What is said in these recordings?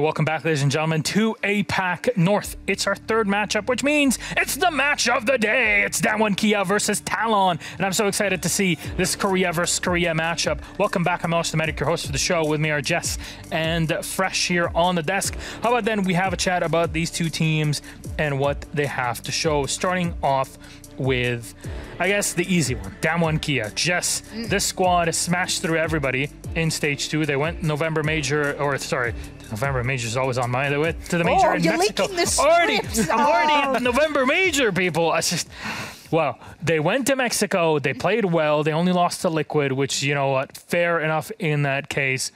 Welcome back, ladies and gentlemen, to APAC North. It's our third matchup, which means it's the match of the day. It's Damwon Kia versus Talon. And I'm so excited to see this Korea versus Korea matchup. Welcome back. I'm Alex Medic, your host for the show. With me are Jess and Fresh here on the desk. How about then we have a chat about these two teams and what they have to show. Starting off with, I guess, the easy one. Damwon Kia. Jess, this squad smashed through everybody in stage two. They went November Major, or sorry, November Major is always on my. They went to the major Oh, in you're Mexico. leaking the already, scripts. Already Oh. November Major, people. I just, well, they went to Mexico. They played well. They only lost to Liquid, which you know what, fair enough in that case.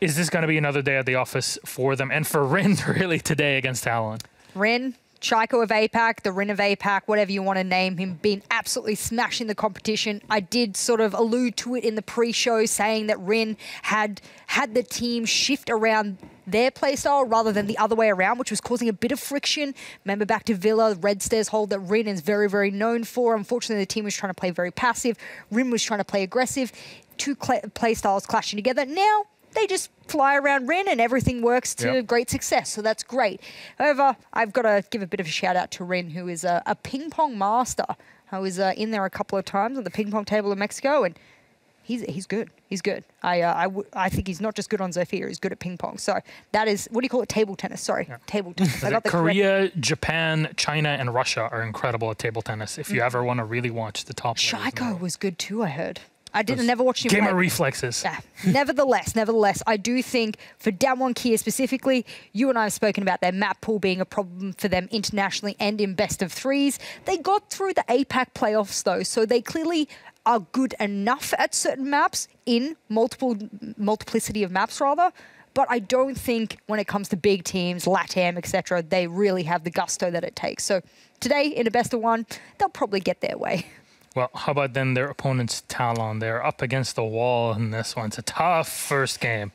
Is this going to be another day at the office for them and for Rin really today against Talon? Rin, Shaiiko of APAC, the Rin of APAC, whatever you want to name him, been absolutely smashing the competition. I did sort of allude to it in the pre-show, saying that Rin had had the team shift around their playstyle rather than the other way around, which was causing a bit of friction. Remember back to Villa, Red Stairs hold that Rin is very, very known for. Unfortunately, the team was trying to play very passive. Rin was trying to play aggressive. Two cla play styles clashing together. Now they just fly around Rin and everything works to Yep. great success. So that's great. However, I've got to give a bit of a shout out to Rin, who is a, a ping pong master. I was uh, in there a couple of times on the ping pong table in Mexico, and he's he's good. He's good. I uh, I, w- I think he's not just good on Zephyr, he's good at ping pong. So that is what do you call it? Table tennis. Sorry, table tennis. The correct- Korea, Japan, China, and Russia are incredible at table tennis. If you ever want to really watch the top players in the Chico world. was good too. I heard. I didn't never watch him. Game play. of reflexes. Yeah. nevertheless, nevertheless, I do think for Damwon Kia specifically, you and I have spoken about their map pool being a problem for them internationally and in best of threes. They got through the APAC playoffs though, so they clearly are good enough at certain maps in multiple multiplicity of maps rather. But I don't think when it comes to big teams, LATAM, etc., they really have the gusto that it takes. So today, in a best of one, they'll probably get their way. Well, how about then their opponent's Talon? They're up against the wall in this one. It's a tough first game.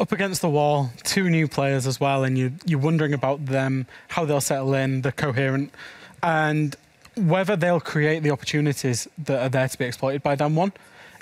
up against the wall, two new players as well, and you, you're wondering about them, how they'll settle in, the coherent, and whether they'll create the opportunities that are there to be exploited by Damwon.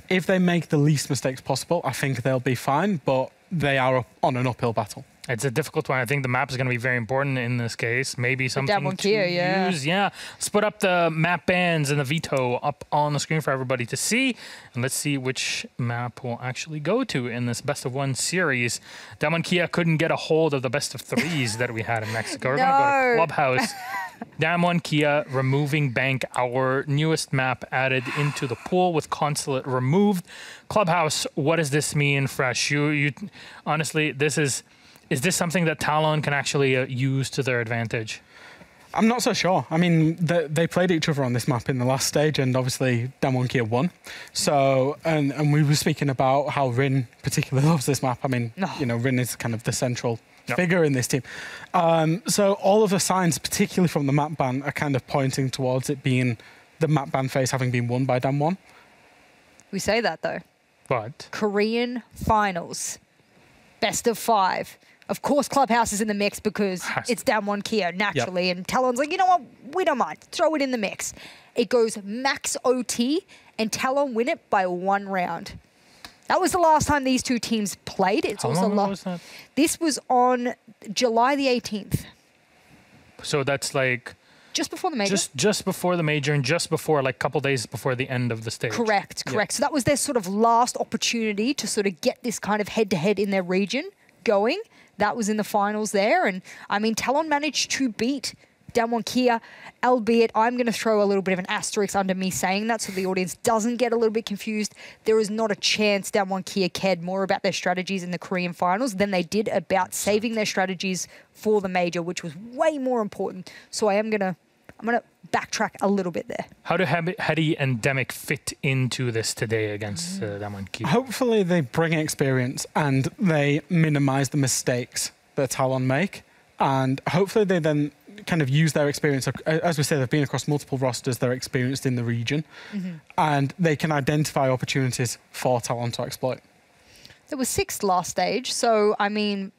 If they make the least mistakes possible, I think they'll be fine, but they are up on an uphill battle. It's a difficult one. I think the map is going to be very important in this case. Maybe something Damwon to Kia, yeah. use. Yeah, let's put up the map bands and the veto up on the screen for everybody to see, and let's see which map we'll actually go to in this best of one series. Damwon Kia couldn't get a hold of the best of threes that we had in Mexico. We're going to go No. to Clubhouse. Damwon Kia removing bank, our newest map added into the pool with consulate removed. Clubhouse, what does this mean, Fresh? You, you, honestly, this is, is this something that Talon can actually uh, use to their advantage? I'm not so sure. I mean, they, they played each other on this map in the last stage, and obviously Damwon Kia won. So, and, and we were speaking about how Rin particularly loves this map. I mean, No. you know, Rin is kind of the central Yep. figure in this team. Um, so all of the signs, particularly from the map ban, are kind of pointing towards it being the map ban phase having been won by Damwon. We say that though. But Korean finals, best of five. Of course, Clubhouse is in the mix because Has it's down one Kia naturally, and Talon's like, you know what? We don't mind. Throw it in the mix. It goes max OT, and Talon win it by one round. That was the last time these two teams played. It's how also long ago was that? This was on July the 18th, So that's like just before the major. just just before the major and just before like a couple days before the end of the stage. Correct, Yeah. correct. So that was their sort of last opportunity to sort of get this kind of head to head in their region going. That was in the finals there. And I mean, Talon managed to beat Damwon Kia, albeit I'm going to throw a little bit of an asterisk under me saying that so the audience doesn't get a little bit confused. There is not a chance Damwon Kia cared more about their strategies in the Korean finals than they did about saving their strategies for the major, which was way more important. So I am going to. I'm going to backtrack a little bit there. How do Heb- Heady and Demic fit into this today against uh, Damon Key? Hopefully, they bring experience and they minimize the mistakes that Talon make. And hopefully, they then kind of use their experience. As we say, they've been across multiple rosters, they're experienced in the region, mm-hmm. and they can identify opportunities for Talon to exploit. There was sixth last stage, so I mean,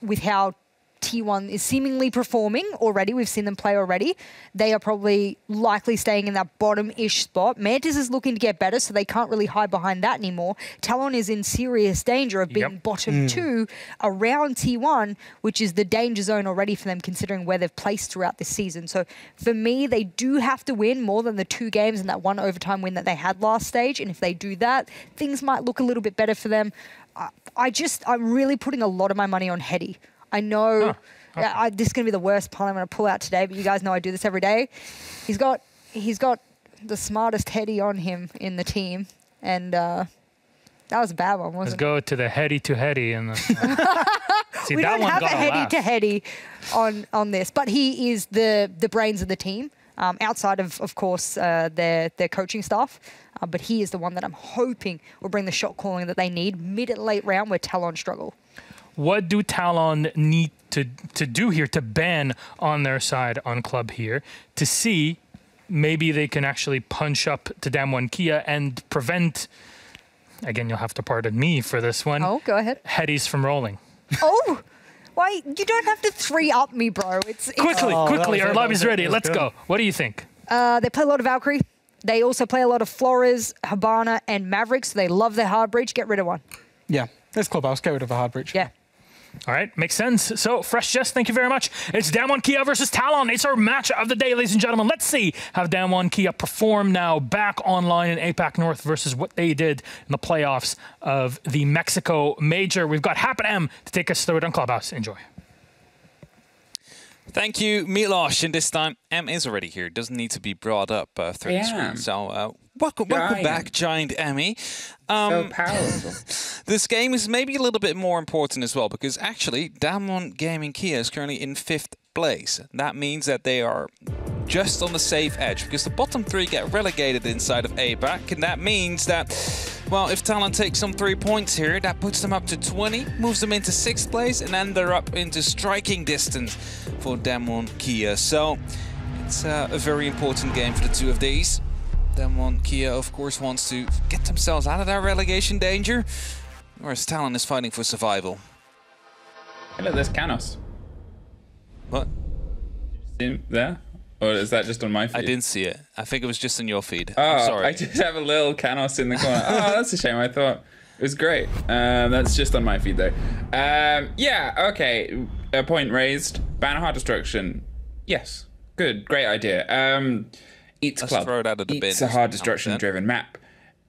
with how T1 is seemingly performing already. We've seen them play already. They are probably likely staying in that bottom-ish spot. Mantis is looking to get better, so they can't really hide behind that anymore. Talon is in serious danger of being Yep. bottom hmm. two around T1, which is the danger zone already for them considering where they've placed throughout this season. So for me, they do have to win more than the two games and that one overtime win that they had last stage. And if they do that, things might look a little bit better for them. I, I just, I'm really putting a lot of my money on Heady. I know Huh, I, I- this is going to be the worst pun I'm going to pull out today, but you guys know I do this every day. He's got, he's got the smartest heady on him in the team. And uh, that was a bad one, Let's wasn't it? go to the heady to heady. And the, see, we that don't one have a heady laugh. to heady on on this, but he is the the brains of the team. Um, outside of, of course, uh, their their coaching staff, uh, but he is the one that I'm hoping will bring the shot calling that they need mid and late round where Talon struggle. What do Talon need to to do here to ban on their side on club here to see maybe they can actually punch up to Damwon Kia and prevent again you'll have to pardon me for this one Oh, go ahead. headies from rolling. oh, why you don't have to three up me, bro? It's, it's Quickly, Oh, quickly, our it, that lobby's ready. Let's good. go. What do you think? Uh, they play a lot of Valkyrie. They also play a lot of Flores, Hibana, and Mavericks. So they love their hard breach. Get rid of one. Yeah, it's Clubhouse. Get rid of a hard breach. Yeah. All right, makes sense. So, Fresh Jess, thank you very much. It's Damwon Kia versus Talon. It's our match of the day, ladies and gentlemen. Let's see how Damwon Kia perform now back online in APAC North versus what they did in the playoffs of the Mexico Major. We've got Happen M to take us through it on Clubhouse. Enjoy. Thank you, Milosh. And this time, M is already here. Doesn't need to be brought up uh, through the screen. So, uh, welcome, welcome Giant. back, Giant Emmy. So Um, powerful. this game is maybe a little bit more important as well because actually, Damwon Gaming Kia is currently in fifth place. That means that they are just on the safe edge because the bottom three get relegated inside of APAC, and that means that, well, if Talon takes some three points here, that puts them up to 20, moves them into sixth place, and then they're up into striking distance for Damwon Kia. So it's uh, a very important game for the two of these. Damwon Kia, of course, wants to get themselves out of that relegation danger, whereas Talon is fighting for survival. Look, there's Canos. What? See him there? Or is that just on my feed? I didn't see it. I think it was just in your feed. Oh, I'm sorry. I did have a little Canos in the corner. oh, that's a shame. I thought it was great. Um, that's just on my feed though. Um, yeah, okay. A point raised. Banner Heart Destruction. Yes. Good. Great idea. Um, it's Let's club. throw it out of the it's a hard destruction driven map.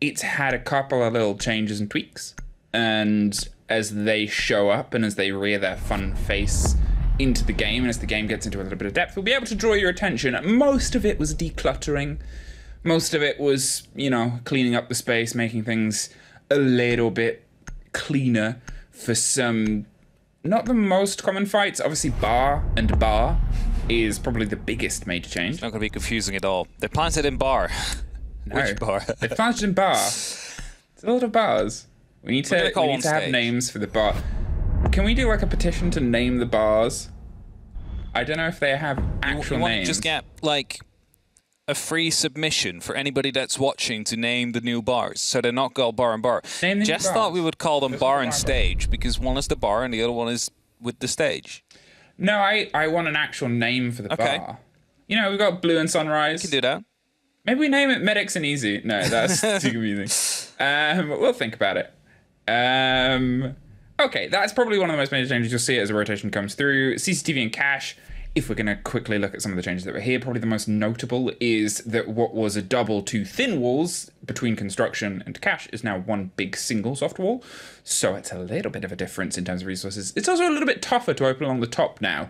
It's had a couple of little changes and tweaks. And as they show up and as they rear their fun face into the game and as the game gets into a little bit of depth, we'll be able to draw your attention. Most of it was decluttering. Most of it was, you know, cleaning up the space, making things a little bit cleaner for some not the most common fights. Obviously, bar and bar is probably the biggest major change. Not going to be confusing at all. They planted in bar. Which bar? they planted in bar. It's a lot of bars. We need to, we need to have names for the bar. Can we do like a petition to name the bars? I don't know if they have actual you want to names. just get like a free submission for anybody that's watching to name the new bars, so they're not called bar and bar. Name the new Jess thought we would call them bar bar and bar. stage because one is the bar and the other one is with the stage. no, I, I want an actual name for the Okay. bar. You know, we've got Blue and Sunrise. You can do that. Maybe we name it Medics and Easy. No, that's too confusing. Um, we'll think about it. Um, okay, that's probably one of the most major changes. You'll see as a rotation comes through. CCTV and cache. If we're going to quickly look at some of the changes that were here, probably the most notable is that what was a double to thin walls between construction and cache is now one big single soft wall. So it's a little bit of a difference in terms of resources. It's also a little bit tougher to open along the top now.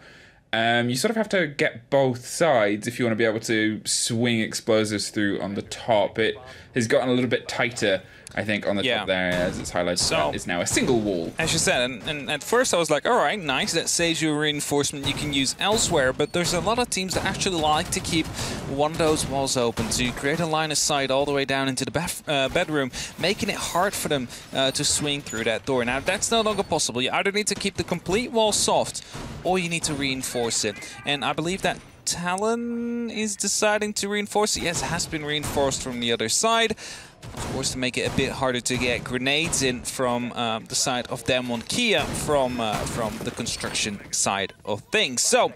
Um, you sort of have to get both sides if you want to be able to swing explosives through on the top. It has gotten a little bit tighter, I think, on the Yeah. top there, as it's highlighted. So- it's now a single wall. As you said, and, and at first I was like, all right, nice, that saves you a reinforcement you can use elsewhere, but there's a lot of teams that actually like to keep one of those walls open to create a line of sight all the way down into the uh, bedroom, making it hard for them uh, to swing through that door. Now, that's no longer possible. You either need to keep the complete wall soft, or you need to reinforce it. And I believe that Talon is deciding to reinforce it. Yes, it has been reinforced from the other side. Of course, to make it a bit harder to get grenades in from um, the side of Damwon Kia from uh, from the construction side of things. So,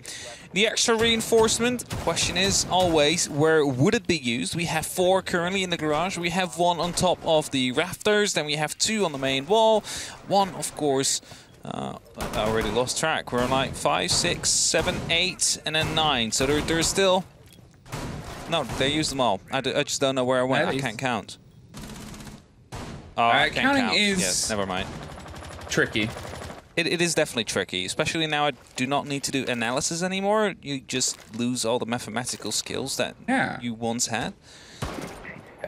the extra reinforcement question is always where would it be used? We have four currently in the garage. We have one on top of the rafters. Then we have two on the main wall. One, of course. Uh, I already lost track. We're on like five, six, seven, eight, and then nine. So there, there's still. No, they used them all. I, I just don't know where I went. I can't count. Oh, can't counting count. is- Yes, never mind. Tricky. It, it is definitely tricky, especially now I do not need to do analysis anymore. You just lose all the mathematical skills that Yeah. you once had.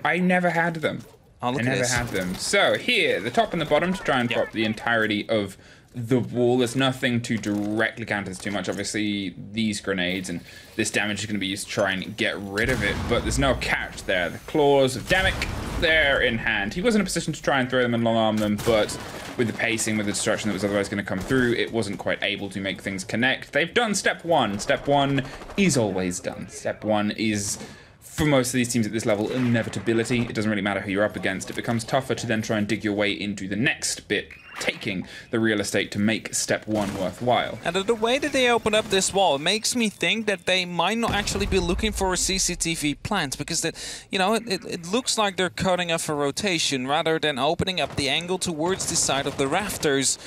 I never had them. Oh, I never this. had them. So here, the top and the bottom to try and Yeah. pop the entirety of the wall. There's nothing to directly counter this too much. Obviously, these grenades and this damage is going to be used to try and get rid of it, but there's no catch there. The claws of Demic, they're in hand. He was in a position to try and throw them and long arm them, but with the pacing, with the destruction that was otherwise going to come through, it wasn't quite able to make things connect. They've done step one. Step one is always done. Step one is for most of these teams at this level, inevitability. It doesn't really matter who you're up against. It becomes tougher to then try and dig your way into the next bit, taking the real estate to make step one worthwhile. And the way that they open up this wall makes me think that they might not actually be looking for a CCTV plant because that, you know, it, it, looks like they're cutting off a rotation rather than opening up the angle towards the side of the rafters.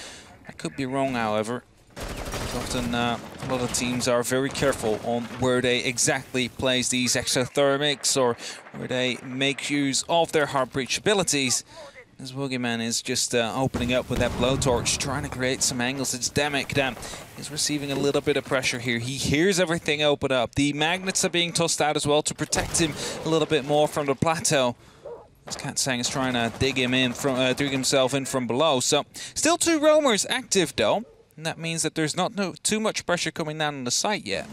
I could be wrong, however. Often uh, a lot of teams are very careful on where they exactly place these exothermics or where they make use of their hard breach abilities. As Boogeyman is just uh, opening up with that blowtorch, trying to create some angles. It's Demic Demek that is receiving a little bit of pressure here. He hears everything open up. The magnets are being tossed out as well to protect him a little bit more from the plateau. As Kat Sang is trying to dig him in from uh, dig himself in from below. So still two roamers active though. And that means that there's not no, too much pressure coming down on the site yet.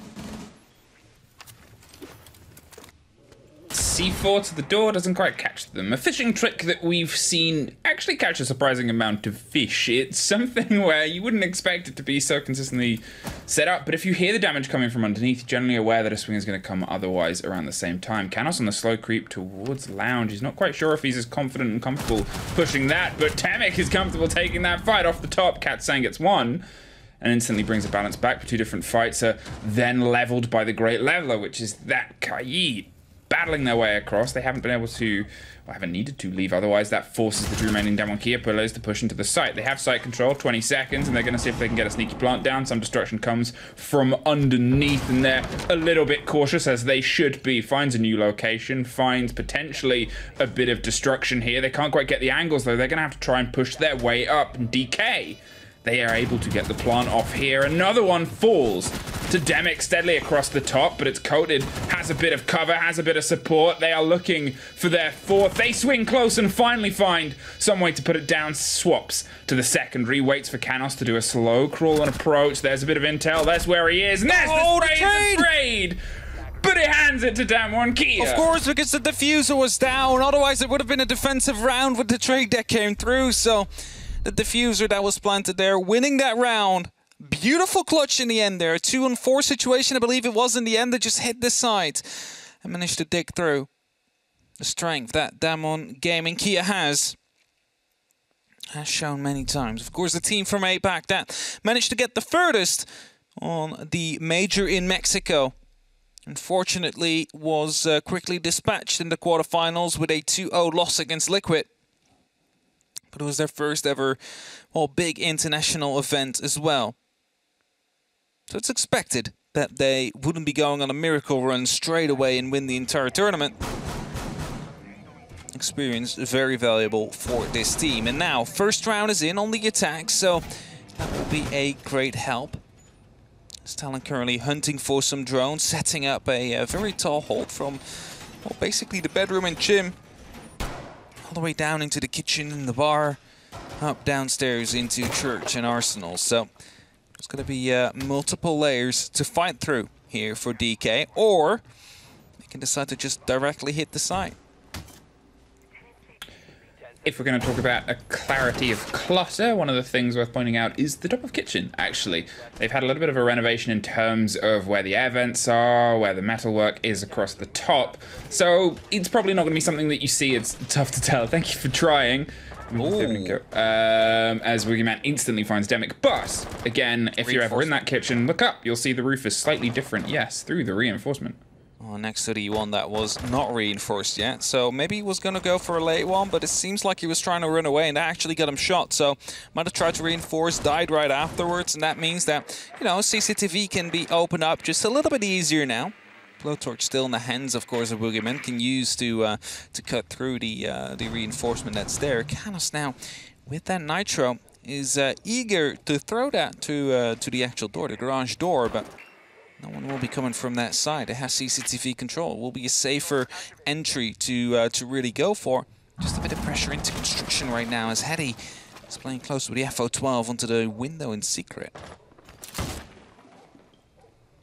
C4 to the door doesn't quite catch them. A fishing trick that we've seen actually catch a surprising amount of fish. It's something where you wouldn't expect it to be so consistently set up, but if you hear the damage coming from underneath, you're generally aware that a swing is going to come otherwise around the same time. Canos on the slow creep towards Lounge. He's not quite sure if he's as confident and comfortable pushing that, but Demic is comfortable taking that fight off the top. Kat Sang gets one and instantly brings a balance back. The two different fights are then leveled by the Great Leveler, which is that Kaid battling their way across. They haven't been able to, or haven't needed to leave. Otherwise, that forces the two remaining Damwon Kia pillars to push into the site. They have site control, 20 seconds, and they're going to see if they can get a sneaky plant down. Some destruction comes from underneath, and they're a little bit cautious, as they should be. Finds a new location, finds potentially a bit of destruction here. They can't quite get the angles, though. They're going to have to try and push their way up. And DK they are able to get the plant off here. Another one falls to Demic steadily across the top, but it's coated, has a bit of cover, has a bit of support. They are looking for their fourth. They swing close and finally find some way to put it down. Swaps to the secondary, waits for Canos to do a slow crawl and approach. There's a bit of intel. That's where he is. And there's Oh, the the trade, trade! the trade. But he hands it to Damwon Kia. Of course, because the diffuser was down. Otherwise, it would have been a defensive round with the trade that came through. So, the diffuser that was planted there, winning that round. Beautiful clutch in the end there. Two on four situation, I believe it was in the end. That just hit the side and managed to dig through. The strength that Damwon Gaming Kia has has shown many times. Of course, the team from APAC that managed to get the furthest on the major in Mexico unfortunately was uh, quickly dispatched in the quarterfinals with a 2-0 loss against Liquid. But it was their first ever well, big international event as well. So it's expected that they wouldn't be going on a miracle run straight away and win the entire tournament. Experience very valuable for this team. And now, first round is in on the attack, so that will be a great help. Stalin currently hunting for some drones, setting up a, a very tall hold from, well, basically the bedroom and gym, the way down into the kitchen and the bar, up downstairs into church and arsenal. So it's going to be uh, multiple layers to fight through here for DK, or they can decide to just directly hit the site. If we're going to talk about a clarity of clutter, one of the things worth pointing out is the top of kitchen, actually. They've had a little bit of a renovation in terms of where the air vents are, where the metalwork is across the top. So it's probably not going to be something that you see. It's tough to tell. Thank you for trying. Ooh. Um, as Boogeyman instantly finds Demic. But, again, if you're ever in that kitchen, look up. You'll see the roof is slightly different, yes, through the reinforcement. Next to the one that was not reinforced yet. So maybe he was going to go for a late one, but it seems like he was trying to run away and that actually got him shot. So might have tried to reinforce, died right afterwards. And that means that, you know, CCTV can be opened up just a little bit easier now. Blowtorch still in the hands, of course, of Boogeyman can use to uh, to cut through the uh, the reinforcement that's there. Canos now, with that Nitro, is uh, eager to throw that to uh, to the actual door, the garage door, but no one will be coming from that side. It has CCTV control. Will be a safer entry to uh, to really go for. Just a bit of pressure into construction right now as Hetty is playing close with the FO12 onto the window in secret.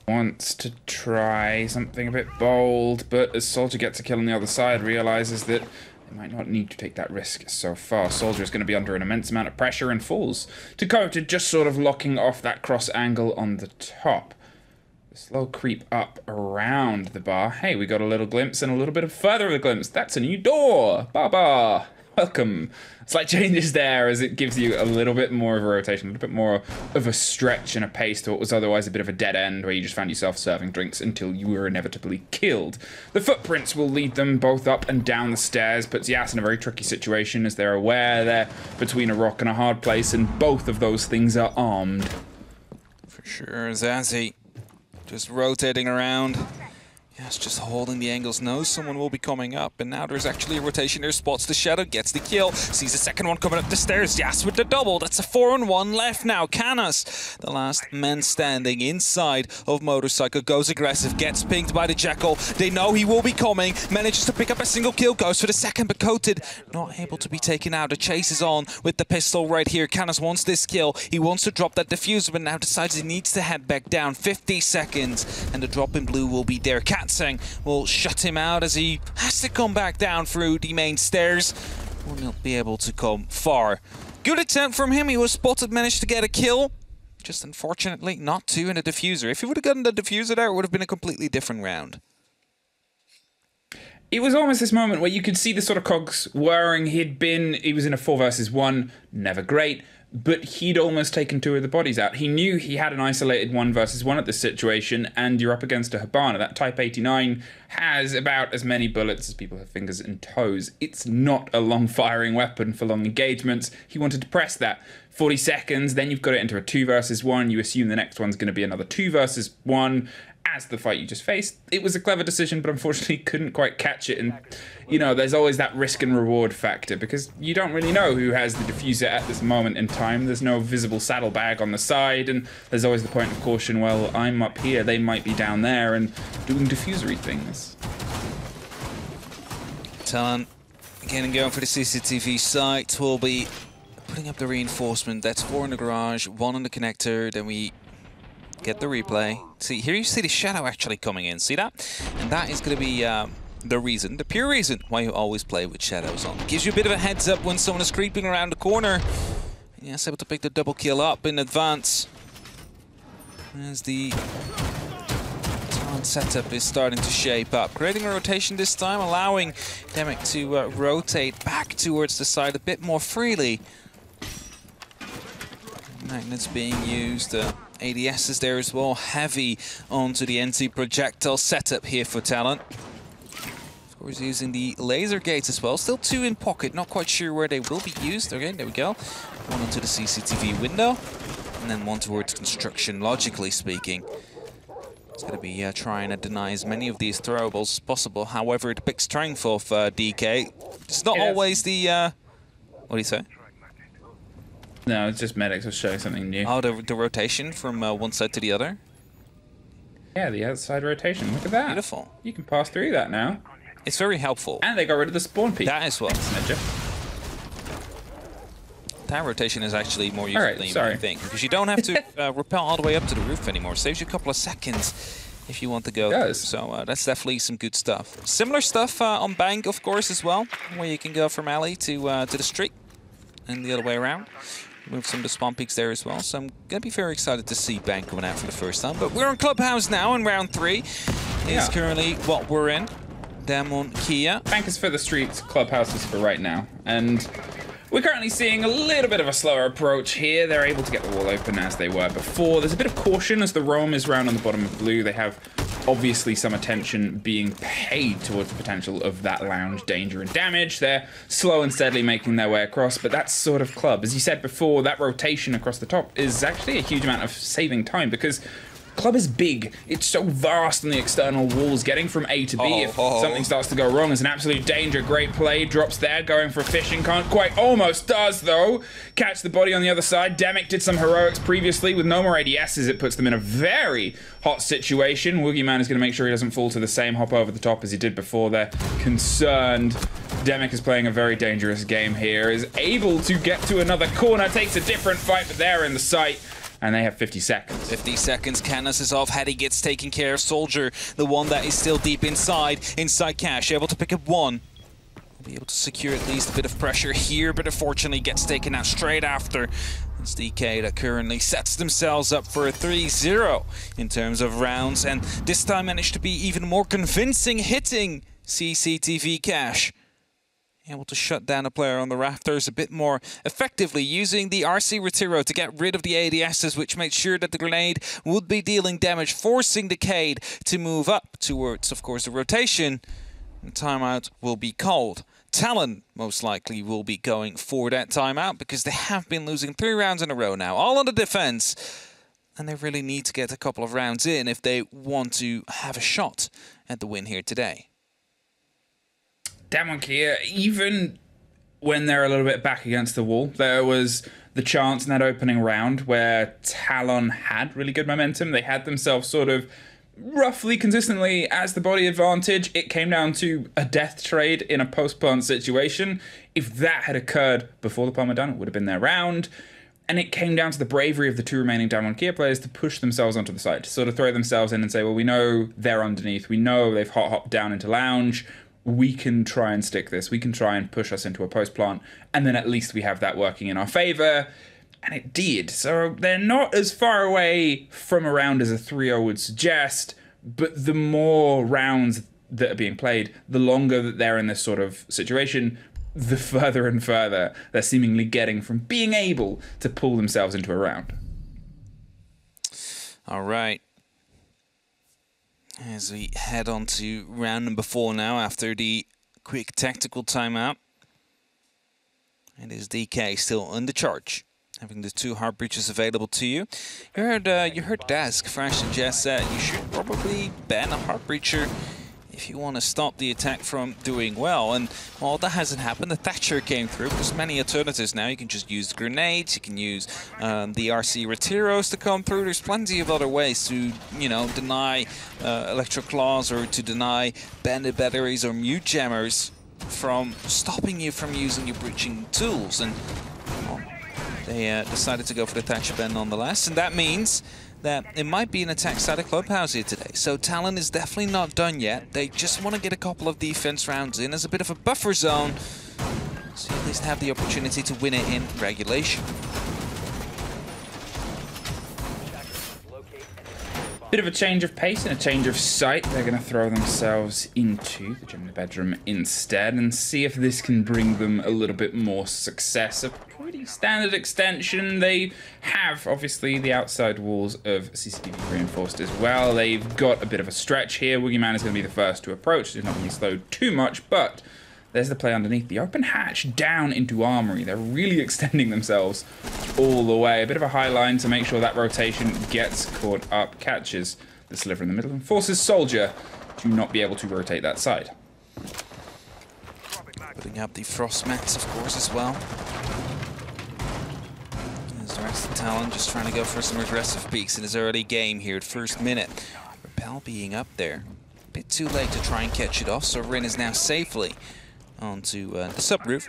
Wants to try something a bit bold, but as Soldier gets a kill on the other side, realizes that they might not need to take that risk so far. Soldier is going to be under an immense amount of pressure and falls to Coated, just sort of locking off that cross angle on the top. Slow creep up around the bar. Hey, we got a little glimpse and a little bit of further of a glimpse. That's a new door. Baba. Welcome. Slight changes there as it gives you a little bit more of a rotation, a little bit more of a stretch and a pace to what was otherwise a bit of a dead end where you just found yourself serving drinks until you were inevitably killed. The footprints will lead them both up and down the stairs, puts Yas in a very tricky situation as they're aware they're between a rock and a hard place, and both of those things are armed. For sure, Zazie just rotating around. Yes, just holding the angles, knows someone will be coming up, and now there's actually a rotation. There, spots. The shadow, gets the kill, sees the second one coming up the stairs, Yes, with the double, that's a 4 on 1 left now, Canos, the last man standing inside of Motorcycle, goes aggressive, gets pinged by the Jackal, they know he will be coming, manages to pick up a single kill, goes for the second, but Coated not able to be taken out, the chase is on with the pistol right here, Canos wants this kill, he wants to drop that diffuser, but now decides he needs to head back down, 50 seconds, and the drop in blue will be there, Katsang will shut him out as he has to come back down through the main stairs. Will not be able to come far. Good attempt from him. He was spotted, managed to get a kill. Just unfortunately not two in a diffuser. If he would have gotten the diffuser there, it would have been a completely different round. It was almost this moment where you could see the sort of cogs whirring. He'd been, he was in a four versus one, never great but he'd almost taken two of the bodies out. He knew he had an isolated one versus one at this situation, and you're up against a Hibana. That Type 89 has about as many bullets as people have fingers and toes. It's not a long firing weapon for long engagements. He wanted to press that. 40 seconds, then you've got it into a two versus one. You assume the next one's going to be another two versus one, as the fight you just faced. It was a clever decision, but unfortunately couldn't quite catch it. And, you know, there's always that risk and reward factor because you don't really know who has the diffuser at this moment in time. There's no visible saddlebag on the side, and there's always the point of caution well, I'm up here, they might be down there and doing diffusery things. Talon again going for the CCTV site will be putting up the reinforcement. That's four in the garage, one in the connector. Then we get the replay. See, here you see the shadow actually coming in. See that? And that is going to be um, the reason, the pure reason why you always play with shadows on. Gives you a bit of a heads up when someone is creeping around the corner. Yes, able to pick the double kill up in advance. As the setup is starting to shape up. Creating a rotation this time, allowing Demic to uh, rotate back towards the side a bit more freely. Magnets being used. Uh, ADS is there as well, heavy onto the NT projectile setup here for Talon. Of course, using the laser gates as well. Still two in pocket, not quite sure where they will be used. Okay, there we go. One onto the CCTV window, and then one towards construction, logically speaking. It's going to be uh, trying to deny as many of these throwables as possible. However, it big strength of uh, DK, it's not always the... Uh, what do you say? No, it's just medics was showing something new. Oh, the, the rotation from uh, one side to the other? Yeah, the outside rotation. Look at that. Beautiful. You can pass through that now. It's very helpful. And they got rid of the spawn peak. That as well. That rotation is actually more useful right, than you sorry. think, because you don't have to uh, rappel all the way up to the roof anymore. It Saves you a couple of seconds if you want to go. It does. So uh, that's definitely some good stuff. Similar stuff uh, on Bank, of course, as well, where you can go from alley to uh, to the street and the other way around. Move some of the spawn peaks there as well. So I'm going to be very excited to see Bank coming out for the first time. But we're on Clubhouse now in round three. Yeah. Is currently what we're in. Damwon Kia. Bank is for the streets, Clubhouse is for right now. And we're currently seeing a little bit of a slower approach here. They're able to get the wall open as they were before. There's a bit of caution as the roam is round on the bottom of blue. They have obviously some attention being paid towards the potential of that lounge danger and damage. They're slow and steadily making their way across, but that's sort of club. As you said before, that rotation across the top is actually a huge amount of saving time because Club is big. It's so vast on the external walls. Getting from A to B, Oh, if oh. something starts to go wrong, is an absolute danger. Great play. Drops there, going for a fishing. Can't quite. Almost does, though. Catch the body on the other side. Demic did some heroics previously. With no more ADSs, it puts them in a very hot situation. Boogeyman is going to make sure he doesn't fall to the same hop over the top as he did before. They're concerned. Demic is playing a very dangerous game here. Is able to get to another corner. Takes a different fight, but they're in the sight. And they have 50 seconds. 50 seconds, Canos is off, Heady gets taken care of, Soldier, the one that is still deep inside, inside Cash, able to pick up one. Be able to secure at least a bit of pressure here, but unfortunately gets taken out straight after. It's DK that currently sets themselves up for a 3-0 in terms of rounds, and this time managed to be even more convincing, hitting CCTV Cash able to shut down a player on the rafters a bit more effectively using the RC Ratero to get rid of the ADSs which made sure that the grenade would be dealing damage forcing the Kaid to move up towards of course the rotation and timeout will be called. Talon most likely will be going for that timeout because they have been losing three rounds in a row now all on the defense and they really need to get a couple of rounds in if they want to have a shot at the win here today. Damon Kia, even when they're a little bit back against the wall, there was the chance in that opening round where Talon had really good momentum. They had themselves sort of roughly consistently as the body advantage. It came down to a death trade in a post plant situation. If that had occurred before the Palmer done, it would have been their round. And it came down to the bravery of the two remaining Damwon Kia players to push themselves onto the side, to sort of throw themselves in and say, well, we know they're underneath. We know they've hot hopped down into lounge. We can try and stick this. We can try and push us into a post plant. And then at least we have that working in our favor. And it did. So they're not as far away from a round as a 3 0 would suggest. But the more rounds that are being played, the longer that they're in this sort of situation, the further and further they're seemingly getting from being able to pull themselves into a round. All right. As we head on to round number four now after the quick tactical timeout. It is DK still under charge, having the two hard breaches available to you. You heard uh, you heard Dask Fresh Jess said you should probably ban a hard breacher if you want to stop the attack from doing well. And well, that hasn't happened. The Thatcher came through. There's many alternatives now. You can just use grenades. You can use um, the RC Rateros to come through. There's plenty of other ways to, you know, deny uh, Electro Claws or to deny Bandit Batteries or Mute Jammers from stopping you from using your breaching tools. And well, they uh, decided to go for the Thatcher ban nonetheless. And that means that it might be an attack side of Clubhouse here today. So Talon is definitely not done yet. They just want to get a couple of defense rounds in as a bit of a buffer zone. So at least have the opportunity to win it in regulation. Bit of a change of pace and a change of sight. They're going to throw themselves into the gym in the bedroom instead and see if this can bring them a little bit more success. Pretty standard extension. They have, obviously, the outside walls of CCTV reinforced as well. They've got a bit of a stretch here. Boogeyman is going to be the first to approach. He's not going to be slowed too much, but there's the play underneath. The open hatch down into Armory. They're really extending themselves all the way. A bit of a high line to make sure that rotation gets caught up. Catches the sliver in the middle and forces Soldier to not be able to rotate that side. Putting up the frost mats, of course, as well. Of Talon just trying to go for some aggressive peaks in his early game here at first minute. Repel being up there. A bit too late to try and catch it off, so Rin is now safely onto uh, the subroof.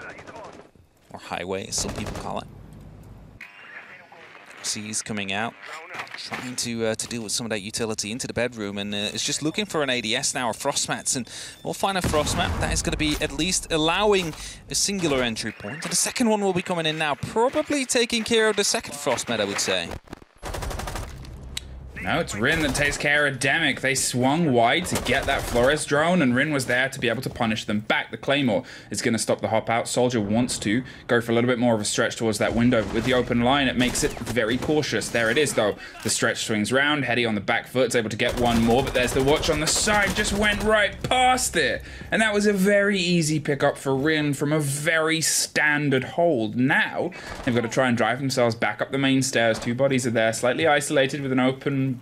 Or highway, as some people call it. Sees coming out, trying to uh, to deal with some of that utility into the bedroom, and uh, is just looking for an ADS now or Frostmats, and we'll find a Frostmat that is going to be at least allowing a singular entry point. And the second one will be coming in now, probably taking care of the second Frostmat, I would say. No, it's Rin that takes care of Demic. They swung wide to get that Flores drone, and Rin was there to be able to punish them back. The Claymore is going to stop the hop out. Soldier wants to go for a little bit more of a stretch towards that window. With the open line, it makes it very cautious. There it is, though. The stretch swings round. Heady on the back foot is able to get one more, but there's the watch on the side. Just went right past it. And that was a very easy pickup for Rin from a very standard hold. Now, they've got to try and drive themselves back up the main stairs. Two bodies are there, slightly isolated with an open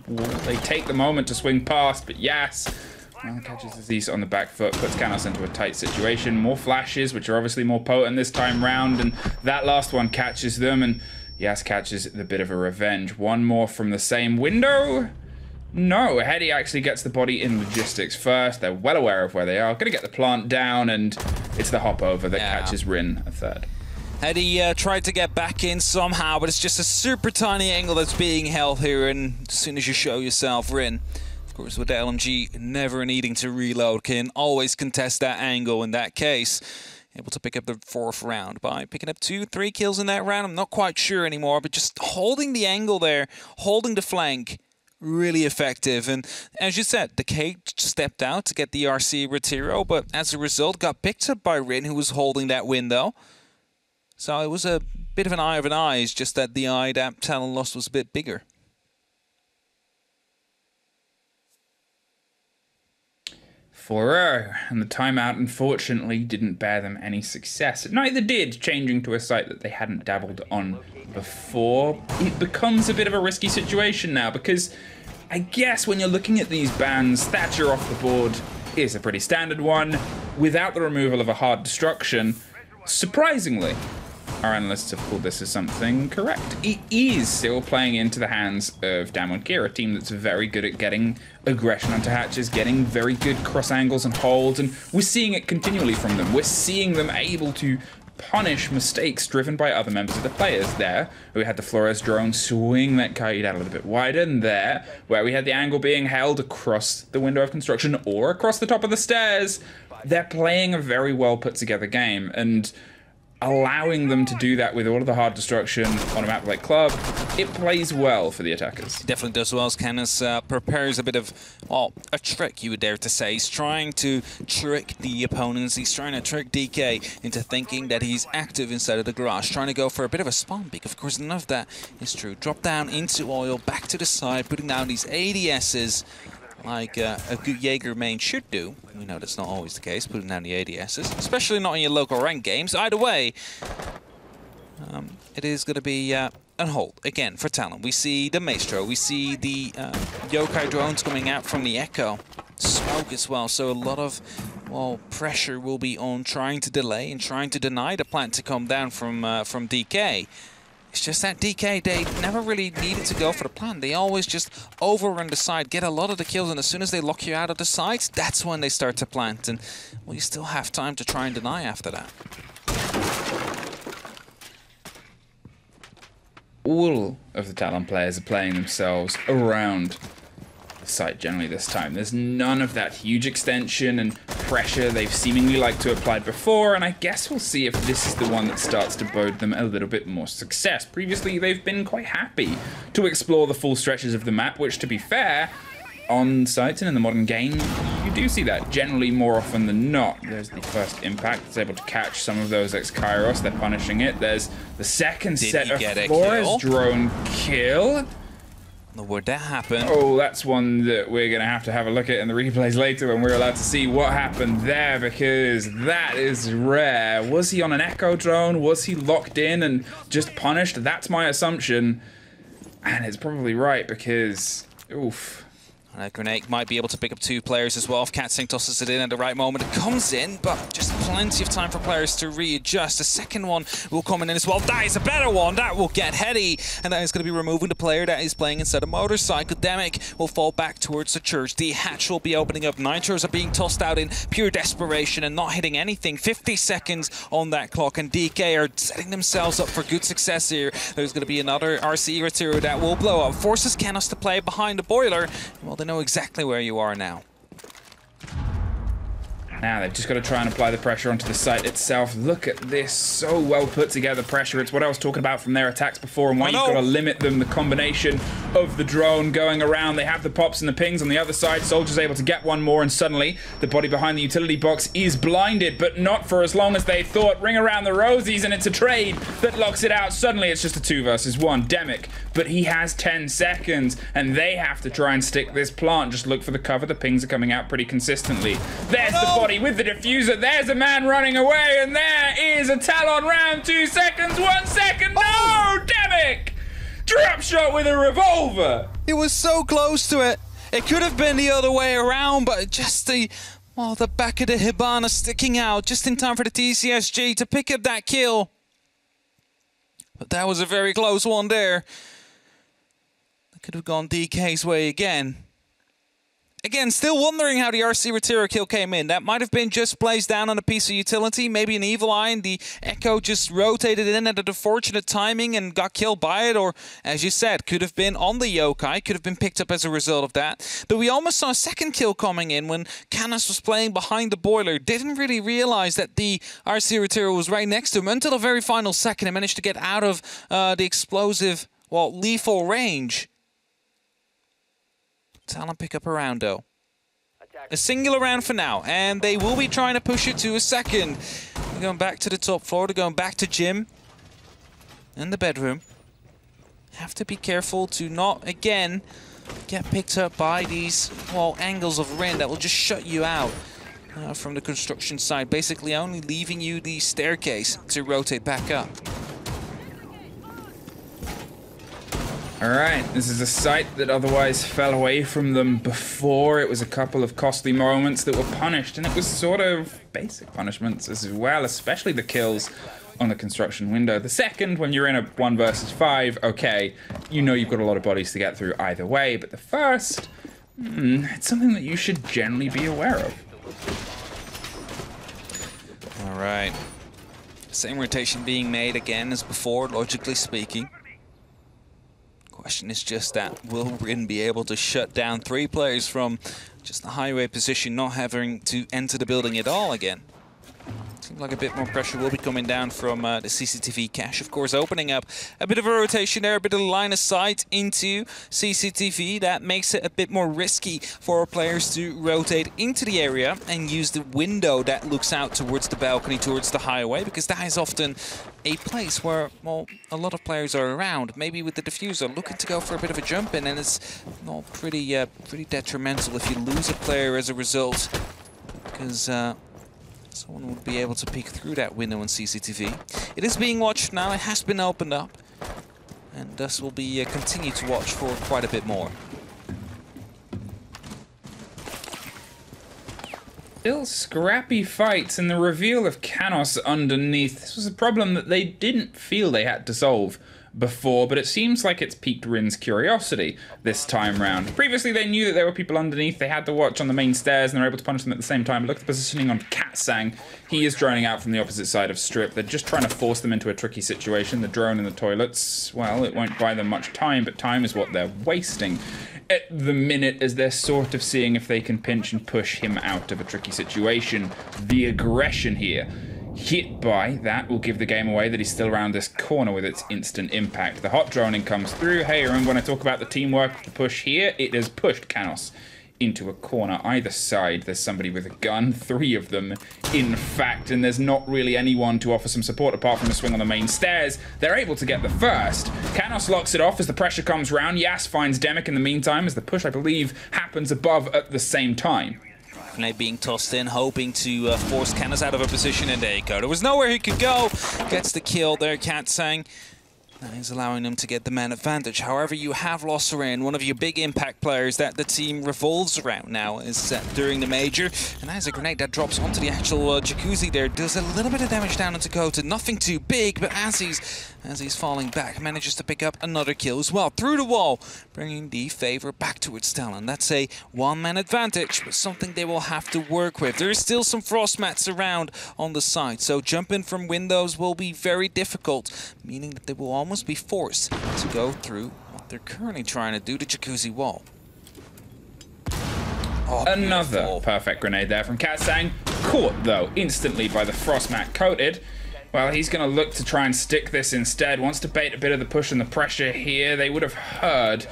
they take the moment to swing past, but yes. Well, catches Aziz on the back foot, puts Canos into a tight situation. More flashes, which are obviously more potent this time round, and that last one catches them, and Yas catches the bit of a revenge. One more from the same window. No, Heady actually gets the body in logistics first. They're well aware of where they are. Gonna get the plant down, and it's the hop over that yeah. catches Rin a third. Heady uh, tried to get back in somehow, but it's just a super tiny angle that's being held here, and as soon as you show yourself, Rin, of course, with the LMG never needing to reload, can always contest that angle in that case. Able to pick up the fourth round by picking up two, three kills in that round. I'm not quite sure anymore, but just holding the angle there, holding the flank, really effective. And as you said, the Cage stepped out to get the RC Ratero, but as a result got picked up by Rin, who was holding that window. So it was a bit of an eye of an eye, just that the eye that Talon lost was a bit bigger. For and the timeout unfortunately didn't bear them any success. Neither did changing to a site that they hadn't dabbled on before. It becomes a bit of a risky situation now because I guess when you're looking at these bans, Thatcher off the board is a pretty standard one without the removal of a hard destruction. Surprisingly, our analysts have called this as something correct. It is still playing into the hands of Damwon Gear, a team that's very good at getting aggression onto hatches, getting very good cross angles and holds, and we're seeing it continually from them. We're seeing them able to punish mistakes driven by other members of the players. There, we had the Flores drone swing that kite out a little bit wider, and there, where we had the angle being held across the window of construction or across the top of the stairs, they're playing a very well put together game, and allowing them to do that with all of the hard destruction on a map like Club, it plays well for the attackers. It definitely does well. Canos uh, prepares a bit of, well, a trick, you would dare to say. He's trying to trick the opponents. He's trying to trick DK into thinking that he's active inside of the garage, trying to go for a bit of a spawn peek. Of course, none of that is true. Drop down into oil, back to the side, putting down these ADSs like uh, a good Jaeger main should do. We know that's not always the case, putting down the ADSs, especially not in your local rank games. Either way, um, it is going to be uh, on hold again for Talon. We see the Maestro, we see the uh, Yokai drones coming out from the Echo. Smoke as well, so a lot of well pressure will be on trying to delay and trying to deny the plant to come down from uh, from DK. It's just that DK, they never really needed to go for the plan. They always just overrun the side, get a lot of the kills, and as soon as they lock you out of the sides, that's when they start to plant. And, well, you still have time to try and deny after that. All of the Talon players are playing themselves around site generally this time. There's none of that huge extension and pressure they've seemingly liked to apply before, and I guess we'll see if this is the one that starts to bode them a little bit more success. Previously, they've been quite happy to explore the full stretches of the map, which, to be fair, on sites and in the modern game, you do see that generally more often than not. There's the first impact. It's able to catch some of those ex-Kairos. They're punishing it. There's the second Did set of Flores drone kill. Would that happen? Oh, that's one that we're going to have to have a look at in the replays later when we're allowed to see what happened there because that is rare. Was he on an Echo drone? Was he locked in and just punished? That's my assumption. And it's probably right because, oof. Uh, Grenade might be able to pick up two players as well if Katsang tosses it in at the right moment. It comes in, but just plenty of time for players to readjust. The second one will come in as well. That is a better one. That will get heady, and that is going to be removing the player that is playing instead of Motorcycle. Demic will fall back towards the church. The hatch will be opening up. Nitros are being tossed out in pure desperation and not hitting anything. 50 seconds on that clock, and DK are setting themselves up for good success here. There's going to be another RC Ratero that will blow up. Forces Canos to play behind the boiler. Well, they know exactly where you are now. Now they've just got to try and apply the pressure onto the site itself. Look at this, so well put together pressure. It's what I was talking about from their attacks before and why you've got to limit them. The combination of the drone going around. They have the pops and the pings on the other side. Soldier's able to get one more and suddenly the body behind the utility box is blinded, but not for as long as they thought. Ring around the rosies and it's a trade that locks it out. Suddenly it's just a two versus one. Demic, but he has 10 seconds and they have to try and stick this plant. Just look for the cover. The pings are coming out pretty consistently. There's the no. body with the diffuser. There's a man running away, and there is a Talon round. Two seconds, one second. No, oh! Demic! Drop shot with a revolver. It was so close to it. It could have been the other way around, but just the well, the back of the Hibana sticking out just in time for the TCSG to pick up that kill. But that was a very close one there. That could have gone DK's way again. Again, still wondering how the RC Ratero kill came in. That might have been just placed down on a piece of utility, maybe an Evil Eye, and the Echo just rotated in at a fortunate timing and got killed by it, or, as you said, could have been on the Yokai, could have been picked up as a result of that. But we almost saw a second kill coming in when Canos was playing behind the boiler. Didn't really realize that the RC Ratero was right next to him until the very final second and managed to get out of uh, the explosive, well, lethal range. Talon pick up a round though. A singular round for now, and they will be trying to push it to a second. They're going back to the top floor, they're going back to Gym. In the bedroom. Have to be careful to not, again, get picked up by these, well, angles of Rin that will just shut you out uh, from the construction side. Basically only leaving you the staircase to rotate back up. All right, this is a site that otherwise fell away from them before. It was a couple of costly moments that were punished, and it was sort of basic punishments as well, especially the kills on the construction window. The second, when you're in a one versus five, okay, you know you've got a lot of bodies to get through either way, but the first, hmm, it's something that you should generally be aware of. All right. Same rotation being made again as before, logically speaking. Question is just that, will Rin be able to shut down three players from just the highway position, not having to enter the building at all again? Seems like a bit more pressure will be coming down from uh, the CCTV cache, of course, opening up a bit of a rotation there, a bit of line of sight into CCTV. That makes it a bit more risky for players to rotate into the area and use the window that looks out towards the balcony, towards the highway, because that is often a place where, well, a lot of players are around. Maybe with the diffuser, looking to go for a bit of a jump in, and it's well, pretty, uh, pretty detrimental if you lose a player as a result, because. Uh, Someone would be able to peek through that window on CCTV. It is being watched now. It has been opened up. And thus will be uh, continue to watch for quite a bit more. Still scrappy fights and the reveal of Canos underneath. This was a problem that they didn't feel they had to solve before, but it seems like it's piqued Rin's curiosity this time round. Previously, they knew that there were people underneath. They had to watch on the main stairs and they're able to punish them at the same time. Look at the positioning on Katsang. He is droning out from the opposite side of Strip. They're just trying to force them into a tricky situation. The drone in the toilets, well, it won't buy them much time, but time is what they're wasting at the minute as they're sort of seeing if they can pinch and push him out of a tricky situation. The aggression here. Hit by that will give the game away that he's still around this corner with its instant impact. The hot droning comes through. Hey, remember when I talk about the teamwork to push here? It has pushed Canos into a corner. Either side, there's somebody with a gun. Three of them, in fact, and there's not really anyone to offer some support apart from a swing on the main stairs. They're able to get the first. Canos locks it off as the pressure comes round. Yas finds Demic in the meantime as the push, I believe, happens above at the same time. Being tossed in, hoping to uh, force Canos out of a position, and there you go. There was nowhere he could go. Gets the kill there, Katsang. Is allowing them to get the man advantage. However, you have lost Ren, one of your big impact players that the team revolves around now is set during the major. And that is a grenade that drops onto the actual uh, jacuzzi there. Does a little bit of damage down on Dakota. Nothing too big, but as he's as he's falling back, manages to pick up another kill as well. Through the wall, bringing the favor back towards Talon. That's a one-man advantage, but something they will have to work with. There is still some frost mats around on the side, so jumping from windows will be very difficult, meaning that they will almost be forced to go through what they're currently trying to do, to jacuzzi wall. Oh, Another beautiful. perfect grenade there from Katsang. Caught, though, instantly by the Frostmat coated. Well, he's going to look to try and stick this instead. Wants to bait a bit of the push and the pressure here. They would have heard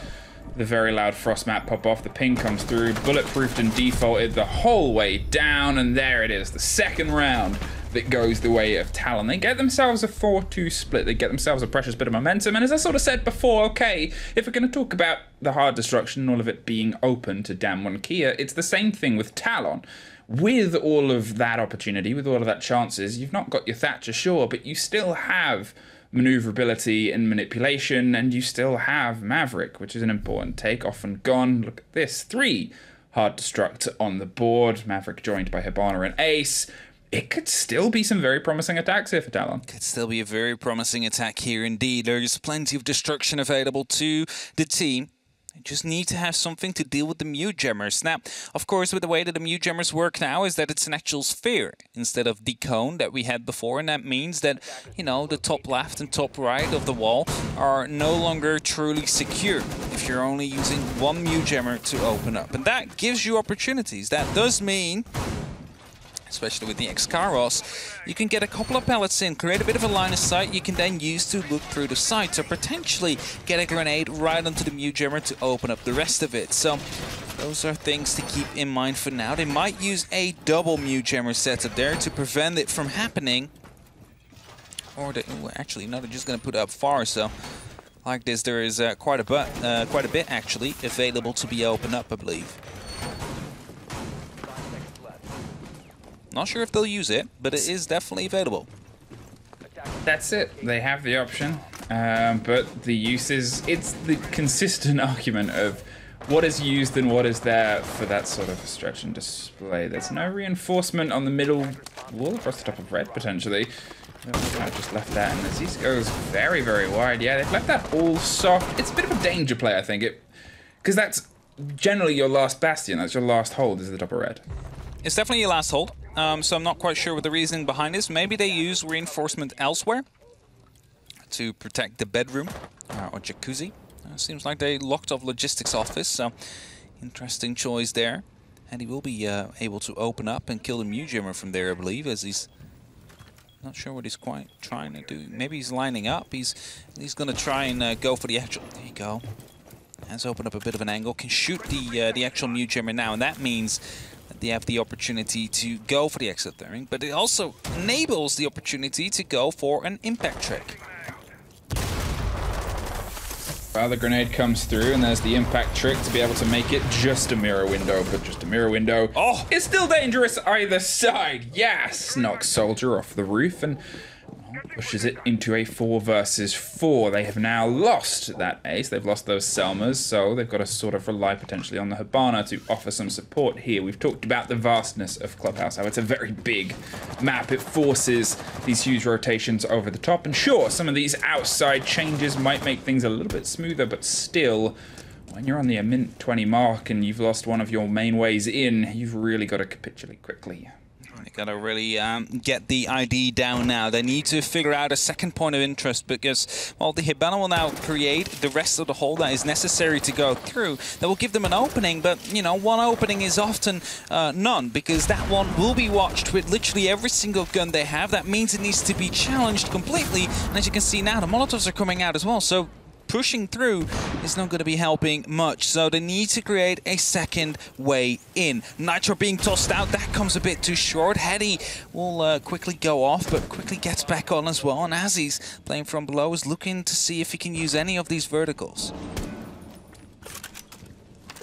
the very loud Frostmat pop off. The ping comes through, bulletproofed and defaulted the whole way down. And there it is, the second round that goes the way of Talon. They get themselves a 4-2 split. They get themselves a precious bit of momentum. And as I sort of said before, okay, if we're going to talk about the hard destruction and all of it being open to Damwon Kia, it's the same thing with Talon. With all of that opportunity, with all of that chances, you've not got your Thatcher sure, but you still have maneuverability and manipulation, and you still have Maverick, which is an important take. Often gone. Look at this. Three hard destruct on the board. Maverick joined by Hibana and Ace it could still be some very promising attacks here for Talon. Could still be a very promising attack here indeed. There's plenty of destruction available to the team. Just need to have something to deal with the Mute Jammers. Now, of course, with the way that the Mute Jammers work now is that it's an actual sphere instead of the cone that we had before, and that means that, you know, the top left and top right of the wall are no longer truly secure if you're only using one Mute Jammer to open up. And that gives you opportunities. That does mean especially with the X-KAIROS, you can get a couple of pellets in, create a bit of a line of sight you can then use to look through the sight, or potentially get a grenade right onto the Mute Jammer to open up the rest of it. So those are things to keep in mind for now. They might use a double Mute Jammer setup there to prevent it from happening. Or they, ooh, actually, no, they're just going to put it up far, so like this, there is uh, quite a bit, uh, quite a bit actually available to be opened up, I believe. Not sure if they'll use it, but it is definitely available. That's it. They have the option, um, but the use is it's the consistent argument of what is used and what is there for that sort of stretch and display. There's no reinforcement on the middle wall across the top of red potentially. I've just left that, and Aziz goes very, very wide. Yeah, they've left that all soft. It's a bit of a danger play, I think, it because that's generally your last bastion. That's your last hold is the top of red. It's definitely your last hold, um, so I'm not quite sure what the reasoning behind this. Maybe they use reinforcement elsewhere to protect the bedroom uh, or jacuzzi. Uh, seems like they locked off logistics office, so interesting choice there. And he will be uh, able to open up and kill the Mute Jammer from there, I believe, as he's not sure what he's quite trying to do. Maybe he's lining up. He's he's going to try and uh, go for the actual. There you go. Has opened up a bit of an angle. Can shoot the uh, the actual Mute Jammer now, and that means they have the opportunity to go for the exit exothermic, but it also enables the opportunity to go for an impact trick. Well, the grenade comes through, and there's the impact trick to be able to make it just a mirror window, but just a mirror window. Oh! It's still dangerous either side. Yes! Knocks Soldier off the roof and pushes it into a four versus four. They have now lost that ace. They've lost those SELMAs, so they've got to sort of rely potentially on the Hibana to offer some support here. We've talked about the vastness of Clubhouse, how it's a very big map. It forces these huge rotations over the top. And sure, some of these outside changes might make things a little bit smoother, but still, when you're on the mint 20 mark and you've lost one of your main ways in, you've really got to capitulate quickly. Gotta really um, get the ID down now. They need to figure out a second point of interest because, well, the Hibana will now create the rest of the hole that is necessary to go through. That will give them an opening, but, you know, one opening is often uh, none because that one will be watched with literally every single gun they have. That means it needs to be challenged completely. And as you can see now, the Molotovs are coming out as well. So pushing through is not going to be helping much. So they need to create a second way in. Nitro being tossed out, that comes a bit too short. Heady will uh, quickly go off, but quickly gets back on as well. And as he's playing from below, is looking to see if he can use any of these verticals.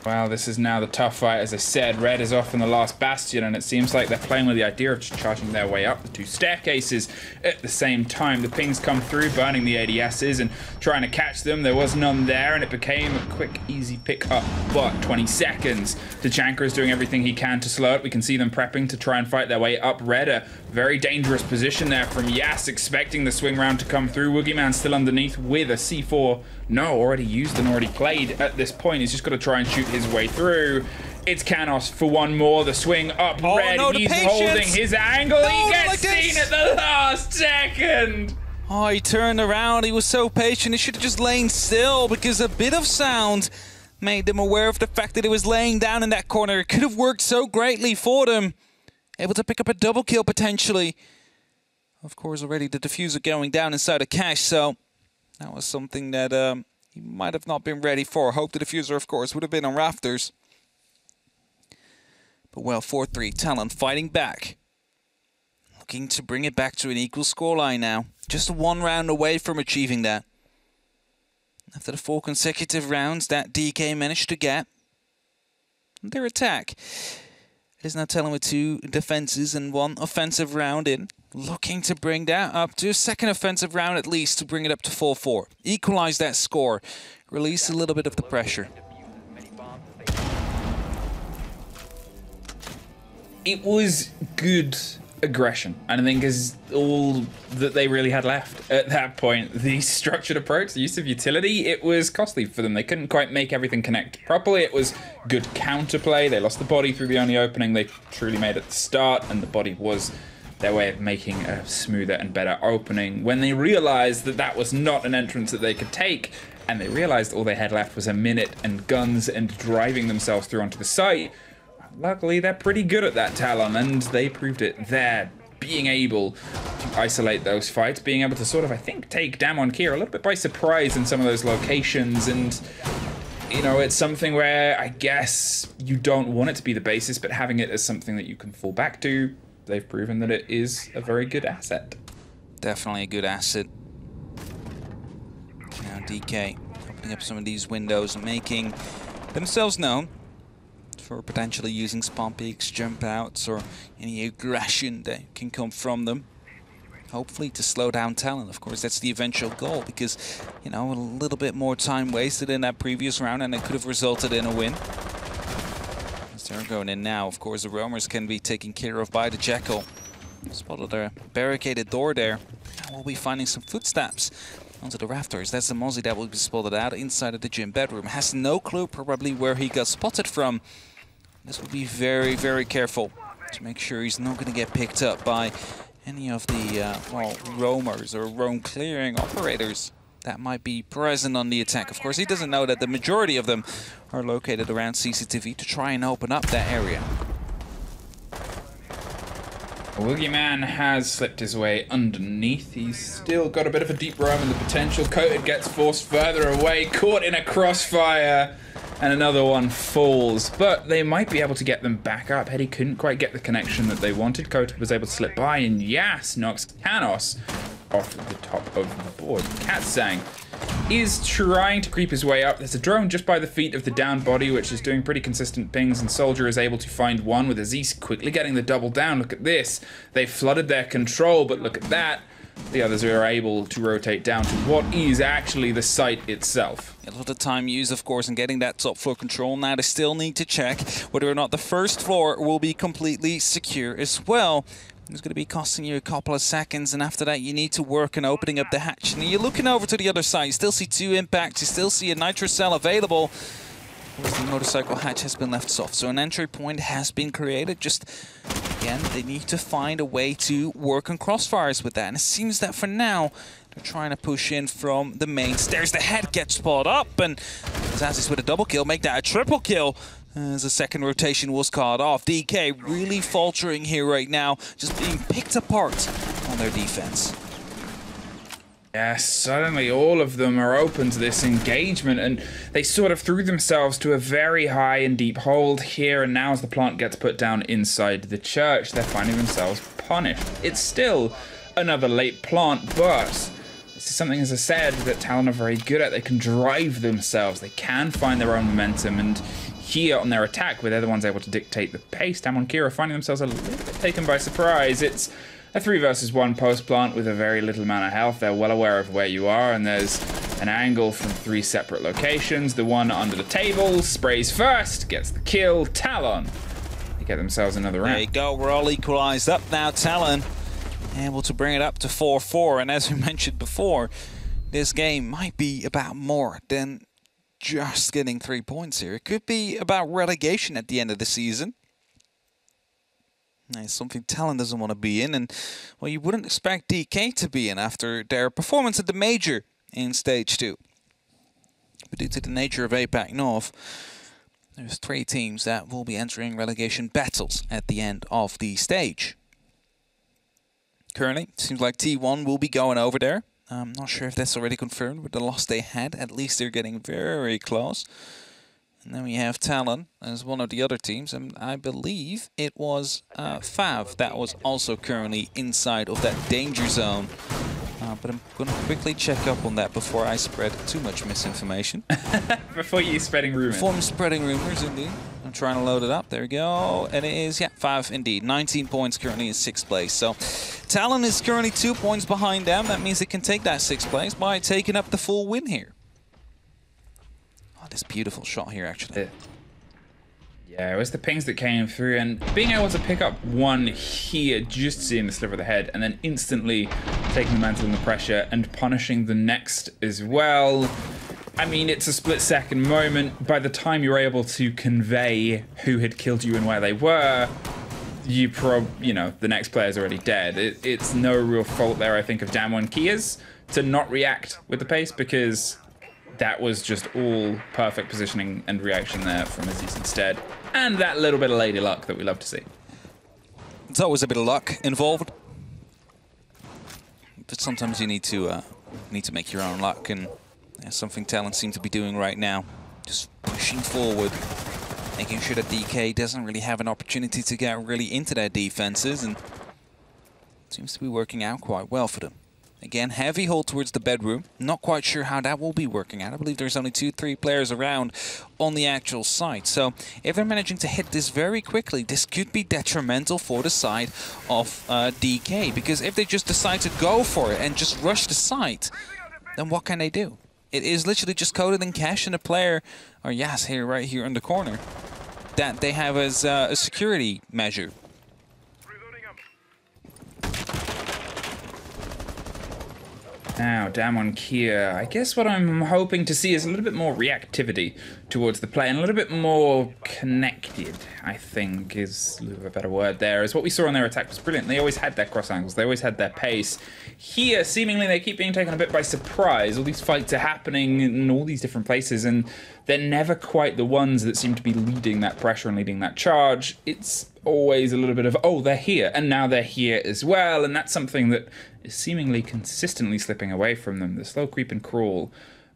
Well, this is now the tough fight. As I said, Red is off in the last bastion, and it seems like they're playing with the idea of charging their way up the two staircases at the same time. The pings come through, burning the ADSs and trying to catch them. There was none there, and it became a quick, easy pick up, but 20 seconds. Tachanka is doing everything he can to slow it. We can see them prepping to try and fight their way up. Red, very dangerous position there from Yas, expecting the swing round to come through. Boogeyman still underneath with a C4. No, already used and already played at this point. He's just got to try and shoot his way through. It's Canos for one more. The swing up Oh, red. no, He's holding his angle. No, he gets like seen at the last second. Oh, he turned around. He was so patient. He should have just lain still because a bit of sound made them aware of the fact that he was laying down in that corner. It could have worked so greatly for them. Able to pick up a double kill potentially. Of course, already the diffuser going down inside of Cash, so that was something that um, he might have not been ready for. Hope the diffuser, of course, would have been on rafters. But well, 4-3, Talon fighting back. Looking to bring it back to an equal scoreline now. Just one round away from achieving that. After the four consecutive rounds that DK managed to get, their attack is now telling with two defenses and one offensive round in. Looking to bring that up to a second offensive round at least to bring it up to 4-4. Equalize that score. Release a little bit of the pressure. It was good aggression, and I think is all that they really had left at that point. The structured approach, the use of utility, it was costly for them. They couldn't quite make everything connect properly. It was good counterplay. They lost the body through the only opening they truly made at the start, and the body was their way of making a smoother and better opening. When they realized that that was not an entrance that they could take, and they realized all they had left was a minute and guns and driving themselves through onto the site, luckily they're pretty good at that Talon, and they proved it there. Being able to isolate those fights, being able to sort of, I think, take Damwon Kia a little bit by surprise in some of those locations, and you know, it's something where I guess you don't want it to be the basis, but having it as something that you can fall back to, they've proven that it is a very good asset. Definitely a good asset. Now DK opening up some of these windows and making themselves known for potentially using spawn peeks, jump outs, or any aggression that can come from them. Hopefully to slow down Talon. Of course, that's the eventual goal because, you know, a little bit more time wasted in that previous round and it could have resulted in a win. As they're going in now, of course, the roamers can be taken care of by the Jackal. Spotted a barricaded door there. We'll be finding some footsteps onto the rafters. That's the Mozzie that will be spotted out inside of the gym bedroom. Has no clue probably where he got spotted from. This will be very, very careful to make sure he's not going to get picked up by any of the, uh, well, roamers or roam clearing operators that might be present on the attack. Of course, he doesn't know that the majority of them are located around CCTV to try and open up that area. Boogeyman has slipped his way underneath. He's still got a bit of a deep roam and the potential. Coated gets forced further away, caught in a crossfire, and another one falls. But they might be able to get them back up. Heady couldn't quite get the connection that they wanted. Kota was able to slip by, and Yas knocks Canos off the top of the board. Katsang is trying to creep his way up. There's a drone just by the feet of the down body, which is doing pretty consistent pings, and Soldier is able to find one with Aziz quickly getting the double down. Look at this. They flooded their control, but look at that. The others are able to rotate down to what is actually the site itself. A lot of time used, of course, in getting that top floor control. Now they still need to check whether or not the first floor will be completely secure as well. It's going to be costing you a couple of seconds, and after that, you need to work on opening up the hatch. And you're looking over to the other side. You still see two impacts. You still see a nitro cell available. The motorcycle hatch has been left soft, so an entry point has been created. Just again, they need to find a way to work on crossfires with that. And it seems that for now, they're trying to push in from the main stairs. The head gets spot up, and Zazis with a double kill, make that a triple kill. As the second rotation was caught off. DK really faltering here right now, just being picked apart on their defense. Yes, suddenly all of them are open to this engagement, and they sort of threw themselves to a very high and deep hold here. And now, as the plant gets put down inside the church, they're finding themselves punished. It's still another late plant, but This is something, as I said, that Talon are very good at. They can drive themselves. They can find their own momentum. And here on their attack, where they're the ones able to dictate the pace, Damwon Kia are finding themselves a little bit taken by surprise. It's a three versus one post plant with a very little amount of health. They're well aware of where you are, and there's an angle from three separate locations. The one under the table sprays first, gets the kill. Talon, they get themselves another round. There you go. We're all equalized up now. Talon able to bring it up to 4-4. And as we mentioned before, this game might be about more than just getting three points here. It could be about relegation at the end of the season. It's something Talon doesn't want to be in, and well, you wouldn't expect DK to be in after their performance at the Major in Stage 2. But due to the nature of APAC North, there's three teams that will be entering relegation battles at the end of the stage currently. Seems like T1 will be going over there. I'm not sure if that's already confirmed with the loss they had. At least they're getting very close. And then we have Talon as one of the other teams, and I believe it was uh, Fav that was also currently inside of that danger zone. Uh, but I'm going to quickly check up on that before I spread too much misinformation. before you spreading rumors. Before I'm spreading rumors, indeed. I'm trying to load it up. There we go. And it is, yeah, five indeed. 19 points currently in sixth place. So Talon is currently two points behind them. That means they can take that sixth place by taking up the full win here. This beautiful shot here, actually. Yeah. Yeah, it was the pings that came through and being able to pick up one here, just seeing the sliver of the head, and then instantly taking the mantle and the pressure and punishing the next as well. I mean, it's a split second moment. By the time you're able to convey who had killed you and where they were, you prob, you know, the next player's already dead. It, it's no real fault there, I think, of Damwon Kia's to not react with the pace because that was just all perfect positioning and reaction there from Aziz instead. And that little bit of lady luck that we love to see. It's always a bit of luck involved. But sometimes you need to uh, need to make your own luck, and that's something Talon seem to be doing right now. Just pushing forward, making sure that DK doesn't really have an opportunity to get really into their defenses, and seems to be working out quite well for them. Again, heavy hold towards the bedroom. Not quite sure how that will be working out. I believe there's only two, three players around on the actual site. So if they're managing to hit this very quickly, this could be detrimental for the side of uh, DK. Because if they just decide to go for it and just rush the site, then what can they do? It is literally just coded in cash and a player, or yes, here, right here in the corner, that they have as uh, a security measure. Now, Damwon Kia, I guess what I'm hoping to see is a little bit more reactivity towards the play and a little bit more connected, I think is a better word there. Is what we saw on their attack was brilliant. They always had their cross angles, they always had their pace. Here, seemingly they keep being taken a bit by surprise. All these fights are happening in all these different places and they're never quite the ones that seem to be leading that pressure and leading that charge. It's always a little bit of, oh, they're here, and now they're here as well, and that's something that seemingly consistently slipping away from them. The slow creep and crawl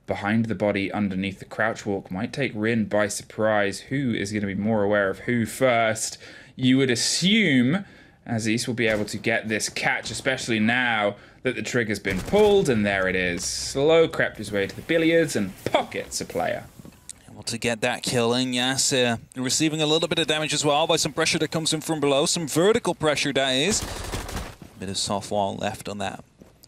behind the body underneath the crouch walk might take Rin by surprise. Who is going to be more aware of who first? You would assume Aziz will be able to get this catch, especially now that the trigger's been pulled, and there it is. Slow crept his way to the billiards and pockets a player. To get that kill in, yes. Uh, receiving a little bit of damage as well by some pressure that comes in from below. Some vertical pressure, that is. Bit of soft wall left on that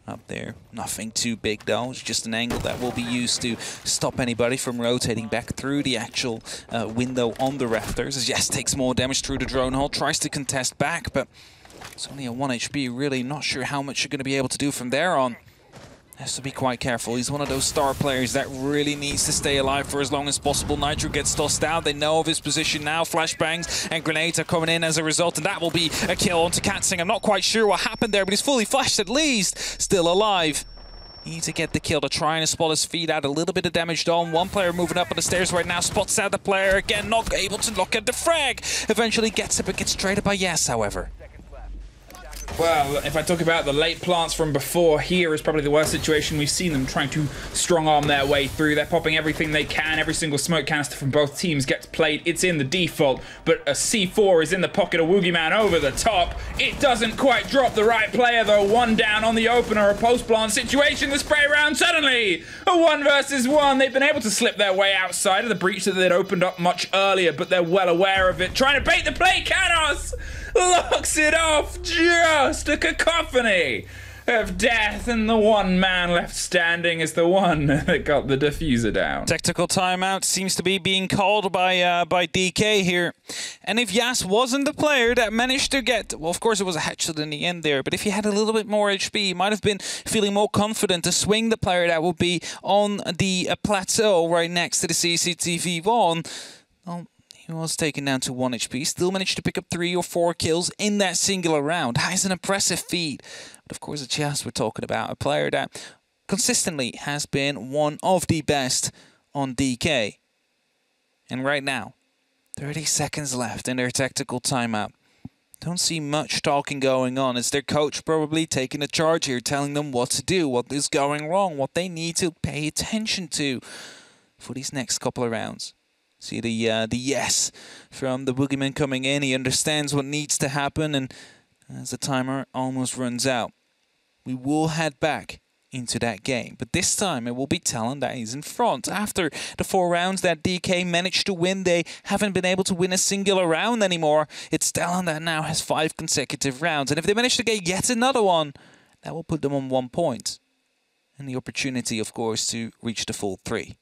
up there. Nothing too big though, it's just an angle that will be used to stop anybody from rotating back through the actual uh, window on the rafters. As Yes takes more damage through the drone hole, tries to contest back, but it's only a 1 HP, really not sure how much you're going to be able to do from there on. Has to be quite careful. He's one of those star players that really needs to stay alive for as long as possible. Nitro gets tossed out. They know of his position now. Flashbangs and grenades are coming in as a result, and that will be a kill onto Katsang. I'm not quite sure what happened there, but he's fully flashed at least. Still alive. Need to get the kill to try and spot his feet out. A little bit of damage done. One player moving up on the stairs right now. Spots out the player. Again, not able to look at the frag. Eventually gets it, but gets traded by Yes, however. Well, if I talk about the late plants from before, here is probably the worst situation we've seen them trying to strong arm their way through. They're popping everything they can. Every single smoke canister from both teams gets played. It's in the default, but a C4 is in the pocket of Boogeyman over the top. It doesn't quite drop the right player, though. One down on the opener, a post plant situation. The spray round suddenly a one versus one. They've been able to slip their way outside of the breach that they'd opened up much earlier, but they're well aware of it. Trying to bait the play, Canos locks it off. Just a cacophony of death, and the one man left standing is the one that got the diffuser down. Tactical timeout seems to be being called by uh, by DK here. And if Yas wasn't the player that managed to get, well, of course it was a headshot in the end there, but if he had a little bit more HP, he might have been feeling more confident to swing the player that would be on the uh, plateau right next to the CCTV one. Well, was taken down to 1 HP, still managed to pick up 3 or 4 kills in that singular round. That is an impressive feat. But of course, it's just we're talking about a player that consistently has been one of the best on DK. And right now, 30 seconds left in their tactical timeout. Don't see much talking going on. It's their coach probably taking the charge here, telling them what to do, what is going wrong, what they need to pay attention to for these next couple of rounds. See the uh, the yes from the boogeyman coming in. He understands what needs to happen, and as the timer almost runs out, we will head back into that game. But this time it will be Talon that is in front. After the four rounds that DK managed to win, they haven't been able to win a singular round anymore. It's Talon that now has five consecutive rounds. And if they manage to get yet another one, that will put them on one point. And the opportunity, of course, to reach the full three.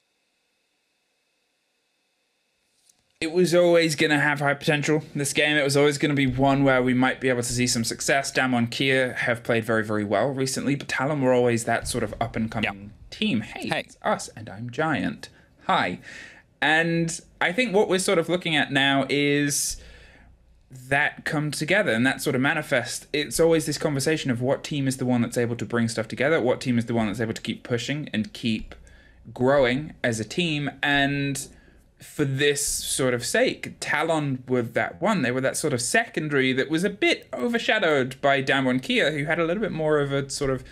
It was always going to have high potential. This game, it was always going to be one where we might be able to see some success. Damwon Kia have played very, very well recently, but Talon were always that sort of up and coming team. Hey, hey, it's us, and I'm Giant. Hi. And I think what we're sort of looking at now is that come together and that sort of manifest. It's always this conversation of what team is the one that's able to bring stuff together, what team is the one that's able to keep pushing and keep growing as a team. And for this sort of sake. Talon were that one. They were that sort of secondary that was a bit overshadowed by Damwon Kia, who had a little bit more of a sort of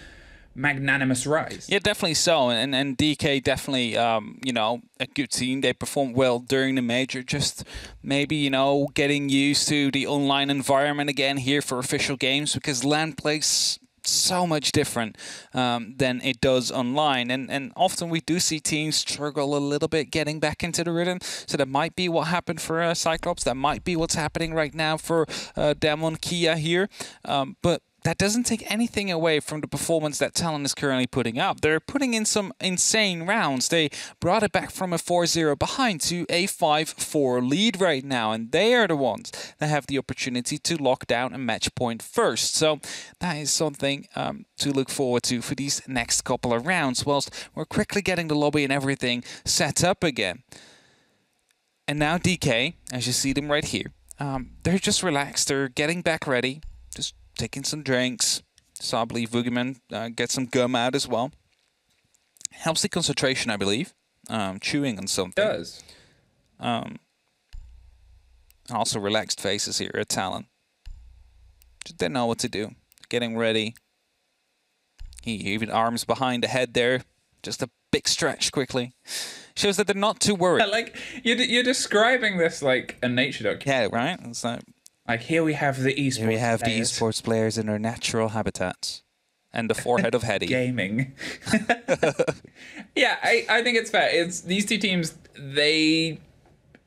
magnanimous rise. Yeah, definitely so. And and DK definitely, um, you know, a good team. They performed well during the major. Just maybe you know getting used to the online environment again here for official games because LAN plays so much different um, than it does online. And and often we do see teams struggle a little bit getting back into the rhythm. So that might be what happened for uh, Cyclops. That might be what's happening right now for uh, Damwon Kia here. Um, but that doesn't take anything away from the performance that Talon is currently putting up. They're putting in some insane rounds. They brought it back from a 4-0 behind to a 5-4 lead right now, and they are the ones that have the opportunity to lock down a match point first. So that is something um, to look forward to for these next couple of rounds, whilst we're quickly getting the lobby and everything set up again. And now DK, as you see them right here, um, they're just relaxed. They're getting back ready taking some drinks. So I believe Boogeyman uh, get some gum out as well. Helps the concentration, I believe. Um, chewing on something. It does. Um, also relaxed faces here at Talon. Just didn't know what to do. Getting ready. He even arms behind the head there. Just a big stretch quickly. Shows that they're not too worried. Yeah, like you're, you're describing this like a nature documentary. Yeah, right. It's like like here we have the esports. Here we have players. the esports players in their natural habitats, and the forehead of Heady. Gaming. yeah, I, I think it's fair. It's these two teams. They,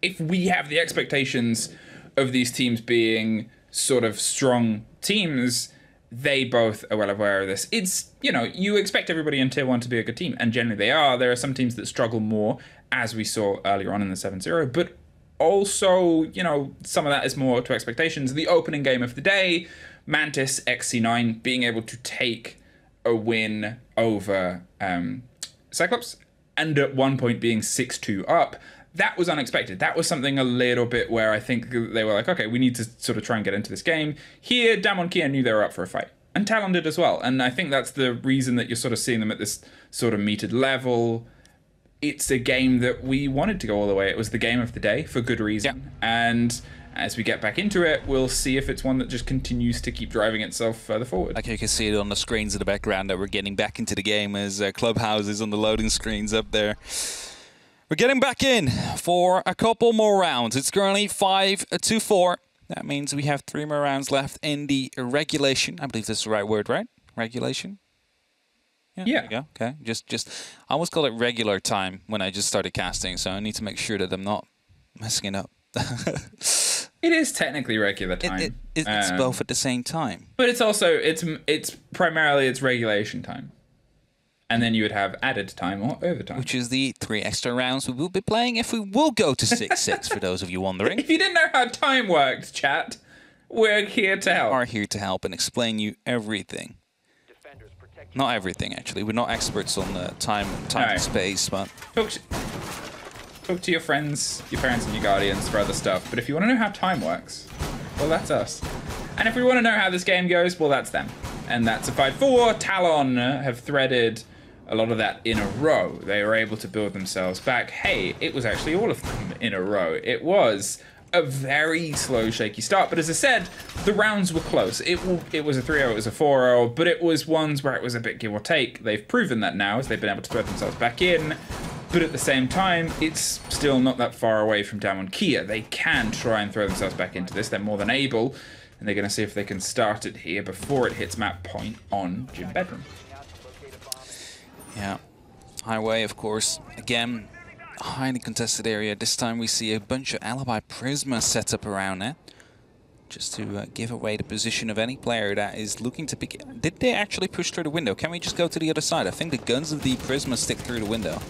if we have the expectations of these teams being sort of strong teams, they both are well aware of this. It's you know you expect everybody in tier one to be a good team, and generally they are. There are some teams that struggle more, as we saw earlier on in the 7-0, but also, you know, some of that is more to expectations. The opening game of the day, Mantis XC9 being able to take a win over um, Cyclops, and at one point being 6 2 up. That was unexpected. That was something a little bit where I think they were like, okay, we need to sort of try and get into this game. Here, Damwon Kia knew they were up for a fight. And Talon did as well. And I think that's the reason that you're sort of seeing them at this sort of metered level it's a game that we wanted to go all the way. It was the game of the day for good reason. And As we get back into it, we'll see if it's one that just continues to keep driving itself further forward. Like you can see it on the screens in the background that we're getting back into the game as uh, Clubhouse is on the loading screens up there. We're getting back in for a couple more rounds. It's currently 5 to 4. That means we have three more rounds left in the regulation. I believe that's the right word, right? Regulation? Yeah. You go. Okay. Just, just, I almost call it regular time when I just started casting, so I need to make sure that I'm not messing it up. It is technically regular time. it, it, it's Um, both at the same time. But it's also it's it's primarily it's regulation time, and then you would have added time or overtime. Which is the three extra rounds we will be playing if we will go to 6-6, for those of you wondering. if you didn't know how time worked, chat, we're here to help. We are here to help and explain you everything. Not everything, actually. We're not experts on the time, time and space, but Talk to, talk to your friends, your parents, and your guardians for other stuff. But if you want to know how time works, well, that's us. And if we want to know how this game goes, well, that's them. And that's a fight for Talon have threaded a lot of that in a row. They were able to build themselves back. Hey, it was actually all of them in a row. It was a very slow, shaky start. But as I said, the rounds were close. It it was a 3-0, it was a 4-0, but it was ones where it was a bit give or take. They've proven that now as they've been able to throw themselves back in. But at the same time, it's still not that far away from Damwon Kia. They can try and throw themselves back into this. They're more than able. And they're going to see if they can start it here before it hits map point on Gym Bedroom. yeah. Highway, of course, again, highly contested area. This time we see a bunch of Alibi Prisma set up around it. Just to uh, give away the position of any player that is looking to pick... Did they actually push through the window? Can we just go to the other side? I think the guns of the Prisma stick through the window.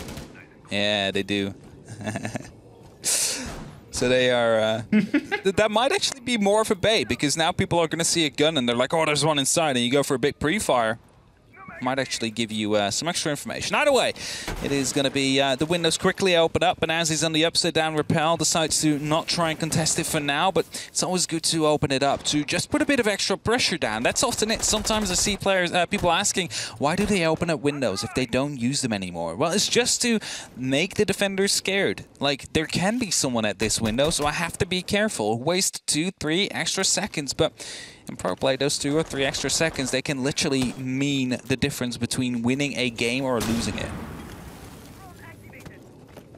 Yeah, they do. so they are... Uh, th- that might actually be more of a bait, because now people are going to see a gun and they're like, oh, there's one inside, and you go for a big pre-fire might actually give you uh, some extra information. Either way, it is going to be uh, the windows quickly open up, and as he's on the upside down rappel, decides to not try and contest it for now, but it's always good to open it up to just put a bit of extra pressure down. That's often it. Sometimes I see players, uh, people asking, why do they open up windows if they don't use them anymore? Well, it's just to make the defenders scared. Like, there can be someone at this window, so I have to be careful. Waste two, three extra seconds, but in pro play, those two or three extra seconds, they can literally mean the difference between winning a game or losing it.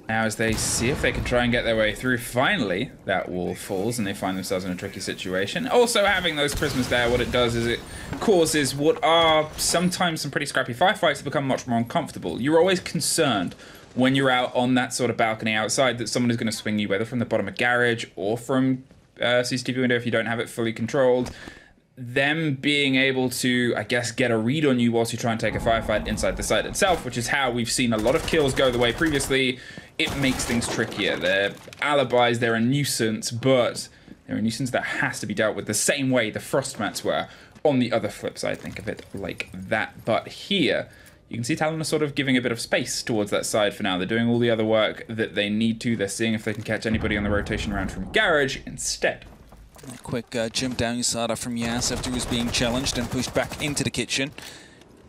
Now, as they see if they can try and get their way through, finally that wall falls and they find themselves in a tricky situation. Also, having those prisms there, what it does is it causes what are sometimes some pretty scrappy firefights to become much more uncomfortable. You're always concerned when you're out on that sort of balcony outside that someone is going to swing you, whether from the bottom of garage or from uh, CCTV window if you don't have it fully controlled them being able to, I guess, get a read on you whilst you try and take a firefight inside the site itself, which is how we've seen a lot of kills go the way previously, it makes things trickier. They're alibis, they're a nuisance, but they're a nuisance that has to be dealt with the same way the frost mats were. On the other flip side, think of it like that. But here, you can see Talon are sort of giving a bit of space towards that side for now. They're doing all the other work that they need to. They're seeing if they can catch anybody on the rotation around from garage instead. A quick uh, jump down that from Yas after he was being challenged and pushed back into the kitchen.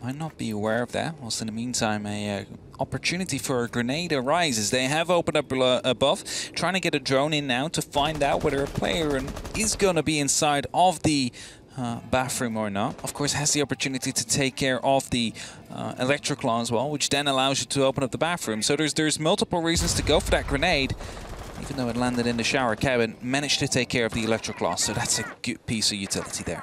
Might not be aware of that. Whilst in the meantime, a uh, opportunity for a grenade arises. They have opened up above, trying to get a drone in now to find out whether a player is going to be inside of the uh, bathroom or not. Of course, has the opportunity to take care of the uh, electrical as well, which then allows you to open up the bathroom. So there's there's multiple reasons to go for that grenade. Even though it landed in the shower cabin, managed to take care of the electric loss. So that's a good piece of utility there.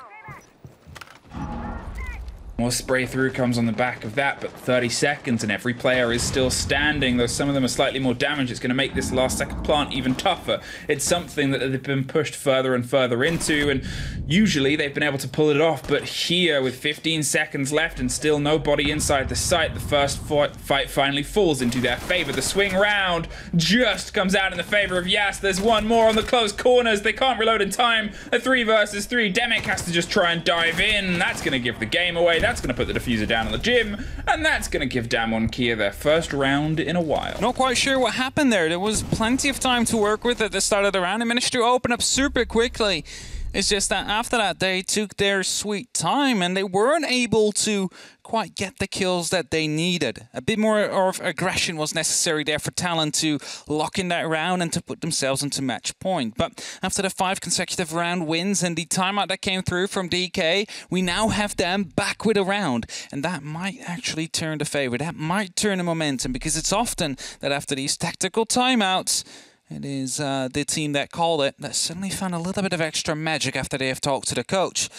More spray through comes on the back of that, but 30 seconds and every player is still standing, though some of them are slightly more damaged. It's going to make this last second plant even tougher. It's something that they've been pushed further and further into, and usually they've been able to pull it off, but here, with 15 seconds left and still nobody inside the site, the first fight, finally falls into their favor. The swing round just comes out in the favor of Yas. There's one more on the close corners. They can't reload in time. A three versus three. Demic has to just try and dive in. That's going to give the game away. That's going to put the diffuser down on the gym, and that's going to give Damwon Kia their first round in a while. Not quite sure what happened there. There was plenty of time to work with at the start of the round. They managed to open up super quickly. It's just that after that, they took their sweet time and they weren't able to quite get the kills that they needed. A bit more of aggression was necessary there for Talon to lock in that round and to put themselves into match point. But after the five consecutive round wins and the timeout that came through from DK, we now have them back with a round. And that might actually turn the favor. That might turn the momentum because it's often that after these tactical timeouts, it is uh, the team that called it that suddenly found a little bit of extra magic after they have talked to the coach.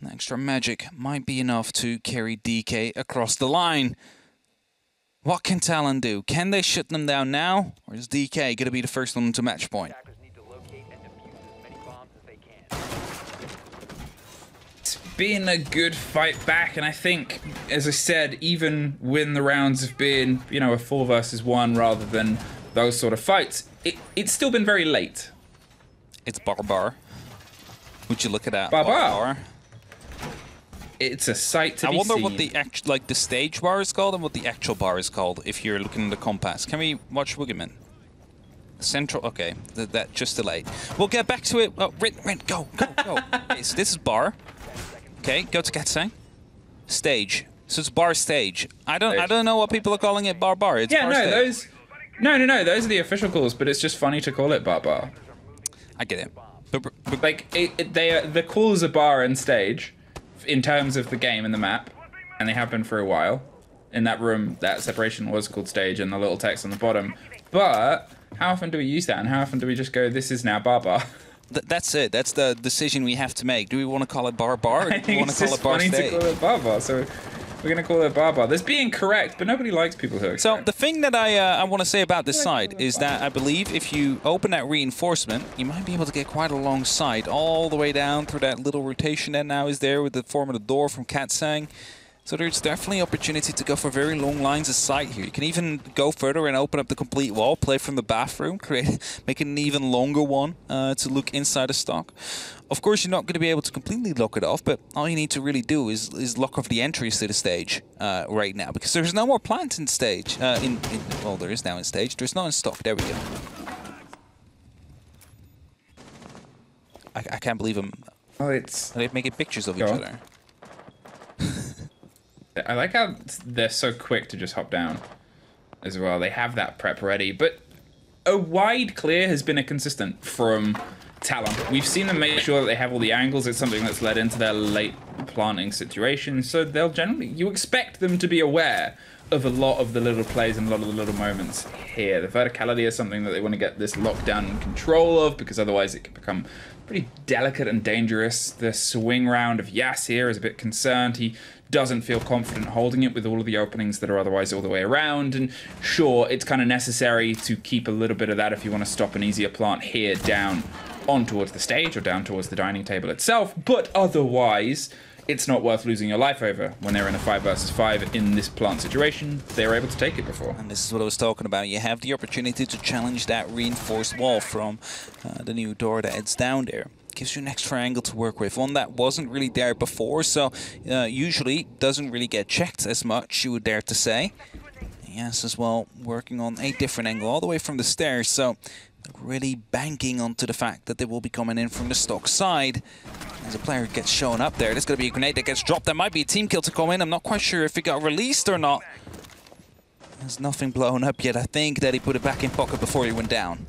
And extra magic might be enough to carry DK across the line. What can Talon do? Can they shut them down now? Or is DK going to be the first one to match point? It's been a good fight back, and I think, as I said, even when the rounds have been, you know, a four versus one rather than those sort of fights, it, it's still been very late. It's Barbar. Would you look at that? Barbar. It's a sight to I wonder seen. what the act like the stage bar is called and what the actual bar is called if you're looking at the compass. Can we watch Boogeyman? Central, okay, Th that just delayed. We'll get back to it. Oh, Rin, Rin, go, go, go. okay, so this is bar. Okay, go to Katsang. Stage. So it's bar stage. I don't, I don't know what people are calling it. Bar bar. It's yeah, bar no, stage. those. No, no, no. Those are the official calls, but it's just funny to call it bar bar. I get it. But, but Like it, it, they are, the calls are bar and stage, in terms of the game and the map, and they have been for a while. In that room, that separation was called stage, and the little text on the bottom. But how often do we use that, and how often do we just go, "This is now bar bar"? th that's it. That's the decision we have to make. Do we want to call it bar bar? Or do we want to call it bar funny stage? to call it bar bar. So we're gonna call it bar bar. There's being correct, but nobody likes people who are So correct. the thing that I uh, I want to say about this side is that I believe if you open that reinforcement, you might be able to get quite a long side all the way down through that little rotation that now is there with the form of the door from Katsang. So there's definitely opportunity to go for very long lines of sight here. You can even go further and open up the complete wall, play from the bathroom, create make an even longer one uh, to look inside the stock. Of course, you're not going to be able to completely lock it off, but all you need to really do is, is lock off the entries to the stage uh, right now, because there's no more plant in stage. Uh, in, in well, there is now in stage. There's not in stock. There we go. I, I can't believe I'm. oh, it's. They're making pictures of each other. I like how they're so quick to just hop down, as well. They have that prep ready, but a wide clear has been a consistent from Talon. We've seen them make sure that they have all the angles. It's something that's led into their late planting situation. So they'll generally, you expect them to be aware of a lot of the little plays and a lot of the little moments here. The verticality is something that they want to get this lockdown in control of because otherwise it can become pretty delicate and dangerous. The swing round of Yas here is a bit concerned. He doesn't feel confident holding it with all of the openings that are otherwise all the way around. And sure, it's kind of necessary to keep a little bit of that if you want to stop an easier plant here down on towards the stage or down towards the dining table itself. But otherwise, it's not worth losing your life over when they're in a five versus five in this plant situation. They were able to take it before. And this is what I was talking about. You have the opportunity to challenge that reinforced wall from uh, the new door that heads down there. Gives you an extra angle to work with, one that wasn't really there before, so uh, usually doesn't really get checked as much, you would dare to say. Yes, as well, working on a different angle all the way from the stairs, so really banking onto the fact that they will be coming in from the stock side. As a player gets shown up there, there's going to be a grenade that gets dropped. There might be a team kill to come in. I'm not quite sure if it got released or not. There's nothing blown up yet. I think that he put it back in pocket before he went down.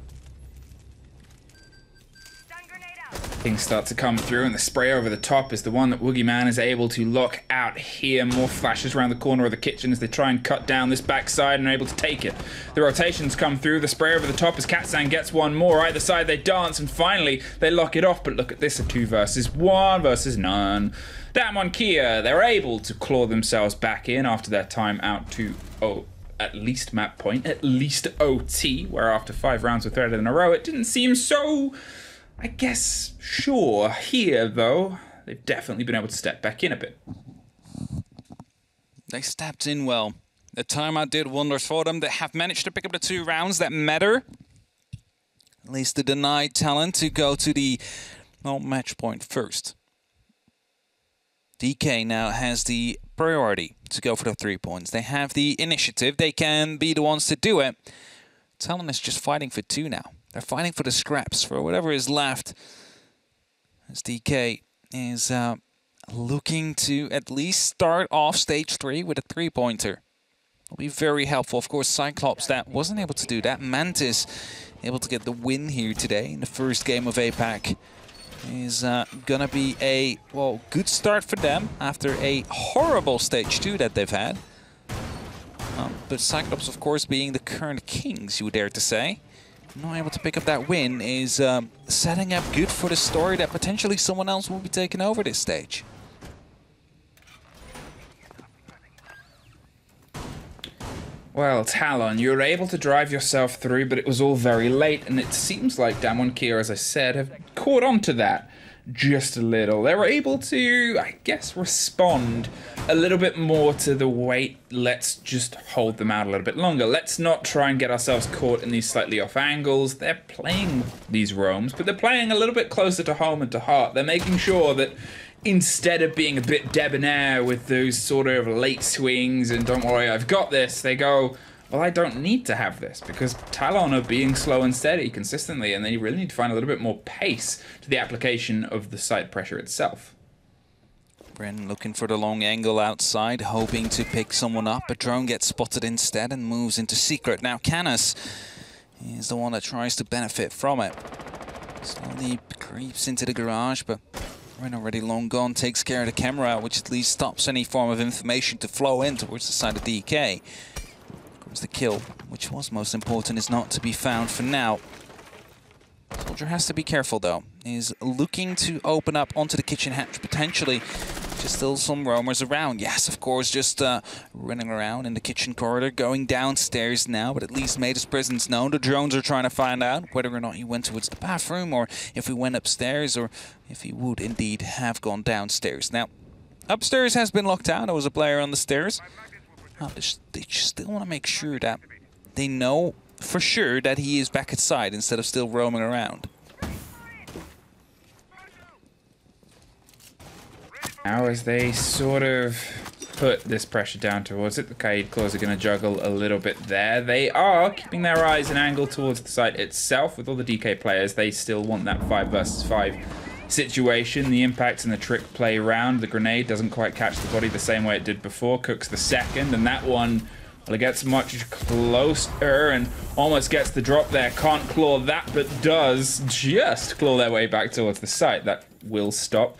Things start to come through, and the spray over the top is the one that Boogeyman is able to lock out here. More flashes around the corner of the kitchen as they try and cut down this backside and are able to take it. The rotations come through, the spray over the top as Katsang gets one more. Either side they dance, and finally they lock it off. But look at this a two versus one versus none. Damwon Kia, they're able to claw themselves back in after their time out to oh at least map point, at least OT, where after five rounds were threaded in a row, it didn't seem so I guess, sure. Here, though, they've definitely been able to step back in a bit. They stepped in well. The timeout did wonders for them. They have managed to pick up the two rounds that matter. At least to deny Talon to go to the well, match point first. DK now has the priority to go for the three points. They have the initiative. They can be the ones to do it. Talon is just fighting for two now. They're fighting for the scraps, for whatever is left. as DK is uh, looking to at least start off stage three with a three-pointer. Will be very helpful. Of course, Cyclops that wasn't able to do that. Mantis able to get the win here today in the first game of APAC is uh, gonna be a well good start for them after a horrible stage two that they've had. Um, but Cyclops, of course, being the current kings, you dare to say, not able to pick up that win is um, setting up good for the story that potentially someone else will be taking over this stage. Well, Talon, you were able to drive yourself through, but it was all very late, and it seems like Damwon Kia, as I said, have caught on to that just a little. They were able to, I guess, respond a little bit more to the weight. Let's just hold them out a little bit longer. Let's not try and get ourselves caught in these slightly off angles. They're playing these roams, but they're playing a little bit closer to home and to heart. They're making sure that instead of being a bit debonair with those sort of late swings and don't worry, I've got this, they go, well, I don't need to have this because Talon are being slow and steady consistently, and then you really need to find a little bit more pace to the application of the side pressure itself. Bren looking for the long angle outside, hoping to pick someone up. A drone gets spotted instead and moves into secret. Now Canos is the one that tries to benefit from it. Slowly creeps into the garage, but Ren already long gone, takes care of the camera, which at least stops any form of information to flow in towards the side of DK. Comes the kill, which was most important, is not to be found for now. Soldier has to be careful though. He's looking to open up onto the kitchen hatch potentially. Just still some roamers around. Yes, of course, just uh, running around in the kitchen corridor, going downstairs now, but at least made his presence known. The drones are trying to find out whether or not he went towards the bathroom or if he went upstairs or if he would indeed have gone downstairs. Now, upstairs has been locked out. There was a player on the stairs. Oh, they still want to make sure that they know for sure that he is back at side instead of still roaming around. Now as they sort of put this pressure down towards it, the Kaid Claws are going to juggle a little bit there. They are keeping their eyes and angle towards the site itself. With all the DK players, they still want that 5 versus 5 situation. The impact and the trick play round. The grenade doesn't quite catch the body the same way it did before. Cooks the second, and that one well, it gets much closer and almost gets the drop there. Can't claw that, but does just claw their way back towards the site. That will stop.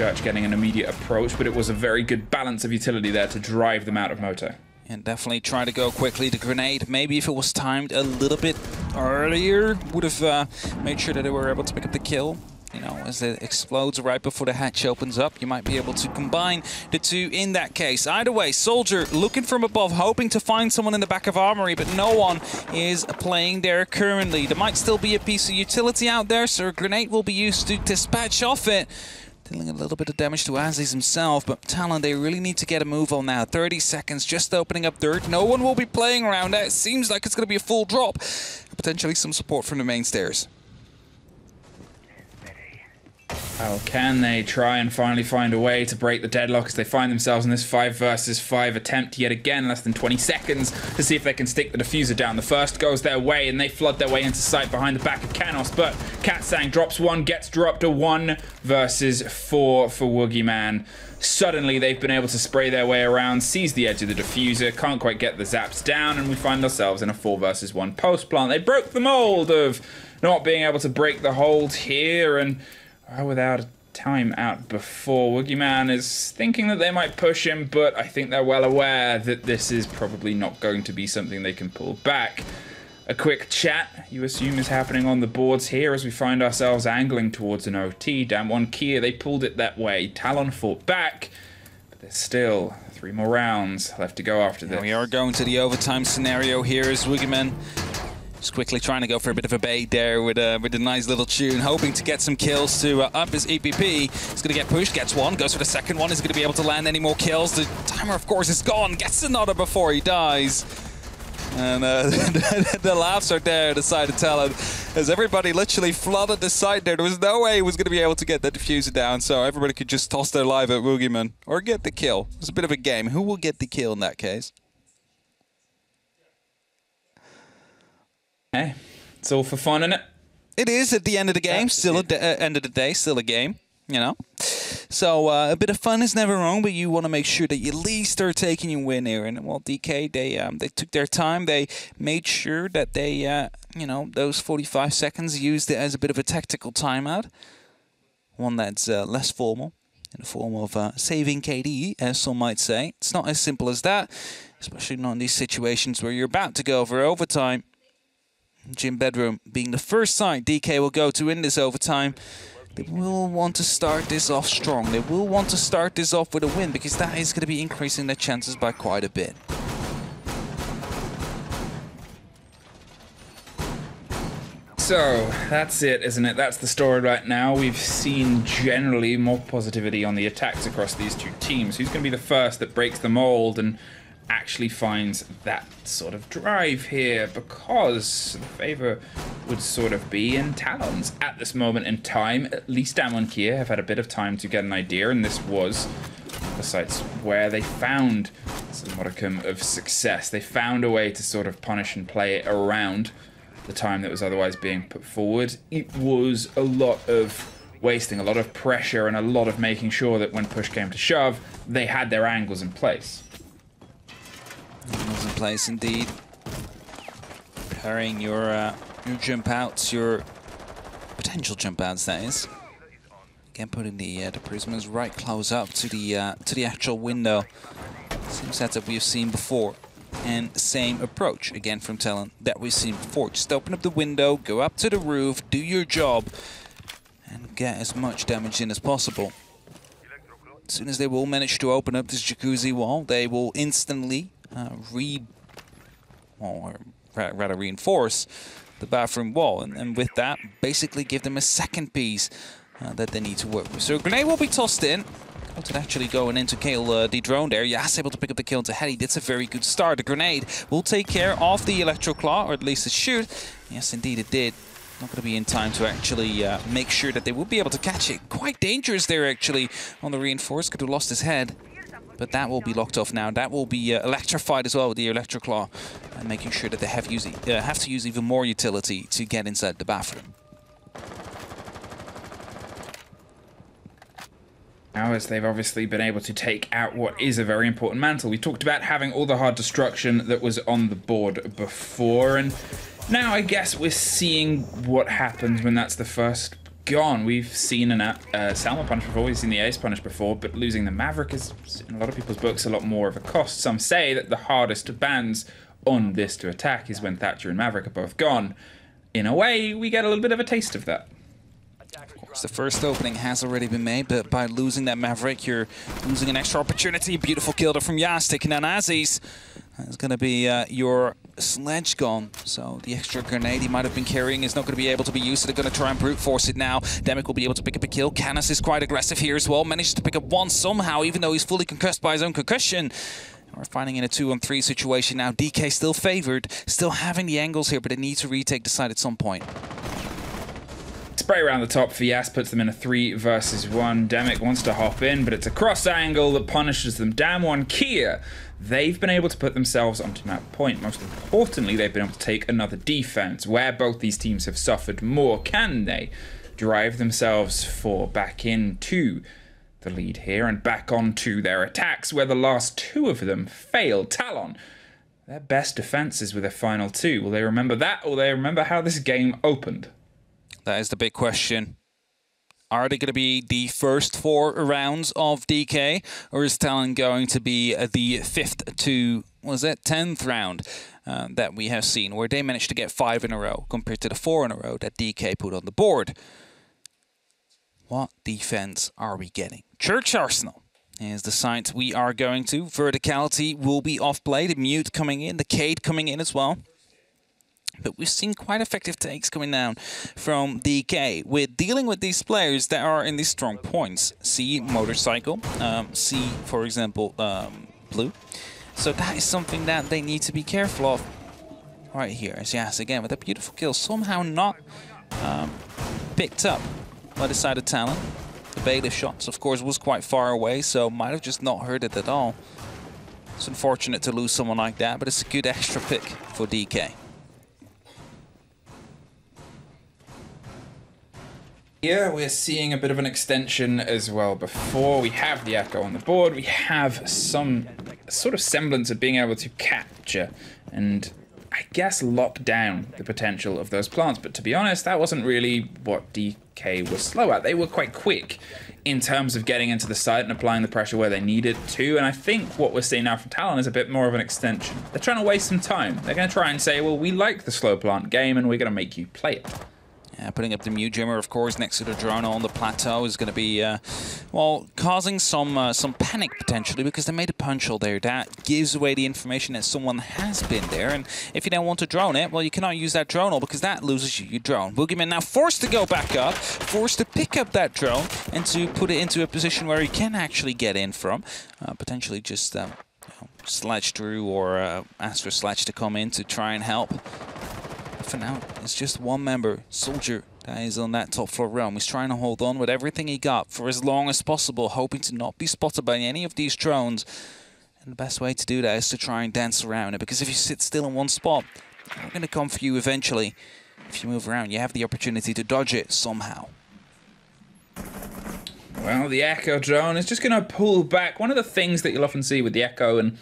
Church getting an immediate approach, but it was a very good balance of utility there to drive them out of Moto. And definitely try to go quickly. The grenade, maybe if it was timed a little bit earlier, would have uh, made sure that they were able to pick up the kill you know, as it explodes right before the hatch opens up, you might be able to combine the two in that case. Either way, Soldier looking from above, hoping to find someone in the back of Armory, but no one is playing there currently. There might still be a piece of utility out there, so a grenade will be used to dispatch off it. Dealing a little bit of damage to Aziz himself, but Talon, they really need to get a move on now. 30 seconds, just opening up dirt. No one will be playing around that. It seems like it's going to be a full drop. Potentially some support from the main stairs. How can they try and finally find a way to break the deadlock as they find themselves in this 5 versus 5 attempt yet again, less than 20 seconds to see if they can stick the diffuser down. The first goes their way and they flood their way into sight behind the back of Canos, but Katsang drops one, gets dropped a 1 versus 4 for Boogeyman. Suddenly they've been able to spray their way around, seize the edge of the diffuser, can't quite get the zaps down, and we find ourselves in a 4 versus 1 post plant. They broke the mold of not being able to break the hold here and without a time out before. Man is thinking that they might push him, but I think they're well aware that this is probably not going to be something they can pull back. A quick chat, you assume, is happening on the boards here as we find ourselves angling towards an OT. Damwon Kia, they pulled it that way. Talon fought back, but there's still three more rounds left to go after this. we are going to the overtime scenario here as Boogeyman just quickly trying to go for a bit of a bait there with a, with a nice little tune, hoping to get some kills to uh, up his EPP. He's going to get pushed, gets one, goes for the second one. Is going to be able to land any more kills? The timer, of course, is gone. Gets another before he dies. And uh, the laughs are there, the side of Talon, as everybody literally flooded the site there. There was no way he was going to be able to get the diffuser down, so everybody could just toss their life at Boogeyman or get the kill. It was a bit of a game. Who will get the kill in that case? Hey, it's all for fun, isn't it? it is at the end of the game. Still at the uh, end of the day, still a game. You know, so uh, a bit of fun is never wrong, but you want to make sure that you at least are taking your win here. And well, DK they um, they took their time. They made sure that they uh, you know those 45 seconds used it as a bit of a tactical timeout, one that's uh, less formal in the form of uh, saving KD, as some might say. It's not as simple as that, especially not in these situations where you're about to go for overtime. Gym Bedroom being the first side DK will go to in this overtime. They will want to start this off strong. They will want to start this off with a win because that is going to be increasing their chances by quite a bit. So that's it, isn't it? That's the story right now. We've seen generally more positivity on the attacks across these two teams. Who's going to be the first that breaks the mold and actually finds that sort of drive here? Because the favor would sort of be in Talons at this moment in time. At least Damwon Kia have had a bit of time to get an idea, and this was the sites where they found some modicum of success. They found a way to sort of punish and play it around the time that was otherwise being put forward. It was a lot of wasting, a lot of pressure, and a lot of making sure that when push came to shove, they had their angles in place. Angles in place indeed. Preparing your uh, your jump outs, your potential jump outs, that is. Again, putting the uh, the prismas right close up to the uh, to the actual window. Same setup we've seen before and same approach again from Talon that we've seen before. Just open up the window, go up to the roof, do your job, and get as much damage in as possible. As soon as they will manage to open up this jacuzzi wall, they will instantly uh, re, or rather reinforce the bathroom wall, and, and with that, basically give them a second piece uh, that they need to work with. So grenade will be tossed in. It actually going into kill uh, the drone there. Yes, able to pick up the kill into Heady. That's a very good start. The grenade will take care of the Electro Claw, or at least it should. Yes, indeed it did. Not going to be in time to actually uh, make sure that they will be able to catch it. Quite dangerous there, actually, on the reinforced. Could have lost his head. But that will be locked off now. That will be uh, electrified as well with the Electro Claw. And making sure that they have, use, uh, have to use even more utility to get inside the bathroom. Now, as they've obviously been able to take out what is a very important mantle. We talked about having all the hard destruction that was on the board before, and now I guess we're seeing what happens when that's the first gone. We've seen an uh, Salma punish before, we've seen the Ace punish before, but losing the Maverick is, in a lot of people's books, a lot more of a cost. Some say that the hardest of bans on this to attack is when Thatcher and Maverick are both gone. In a way, we get a little bit of a taste of that. The first opening has already been made, but by losing that Maverick, you're losing an extra opportunity. Beautiful kill from Yas, taking down Aziz. It's going to be uh, your sledge gone. So the extra grenade he might have been carrying is not going to be able to be used. So they're going to try and brute force it now. Demic will be able to pick up a kill. Canos is quite aggressive here as well. Manages to pick up one somehow, even though he's fully concussed by his own concussion. We're finding in a two-on-three situation now. DK still favored, still having the angles here, but they need to retake the side at some point. Spray around the top for Yas puts them in a three versus one. Demic wants to hop in, but it's a cross angle that punishes them. Damwon, Kia, they've been able to put themselves onto map point. Most importantly, they've been able to take another defense where both these teams have suffered more. Can they drive themselves for back into the lead here and back onto their attacks where the last two of them failed? Talon their best defenses with their final two. Will they remember that or will they remember how this game opened? That is the big question. Are they going to be the first four rounds of DK, or is Talon going to be the fifth to, was it, tenth round uh, that we have seen, where they managed to get five in a row compared to the four in a row that DK put on the board? What defense are we getting? Church Arsenal is the site we are going to. Verticality will be off play, the Mute coming in, the Kaid coming in as well but we've seen quite effective takes coming down from DK We're dealing with these players that are in these strong points. See Motorcycle, um, see, for example, um, Blue. So that is something that they need to be careful of right here. As Yas, again, with a beautiful kill, somehow not um, picked up by the side of Talon. The bailiff shots, of course, was quite far away, so might have just not heard it at all. It's unfortunate to lose someone like that, but it's a good extra pick for DK. Here we're seeing a bit of an extension as well. Before we have the Echo on the board, we have some sort of semblance of being able to capture and I guess lock down the potential of those plants. But to be honest, that wasn't really what DK was slow at. They were quite quick in terms of getting into the site and applying the pressure where they needed to. And I think what we're seeing now from Talon is a bit more of an extension. They're trying to waste some time. They're going to try and say, well, we like the slow plant game and we're going to make you play it. Yeah, putting up the Mew of course, next to the drone on the plateau is going to be, uh, well, causing some uh, some panic potentially because they made a punch hole there. That gives away the information that someone has been there. And if you don't want to drone it, well, you cannot use that drone because that loses you your drone. Boogeyman now forced to go back up, forced to pick up that drone and to put it into a position where he can actually get in from, uh, potentially just um, sledge through or uh, ask for sledge to come in to try and help for now, it's just one member, Soldier, that is on that top floor realm. He's trying to hold on with everything he got for as long as possible, hoping to not be spotted by any of these drones. And the best way to do that is to try and dance around it, because if you sit still in one spot, they're going to come for you eventually. If you move around, you have the opportunity to dodge it somehow. Well, the Echo drone is just going to pull back. One of the things that you'll often see with the Echo and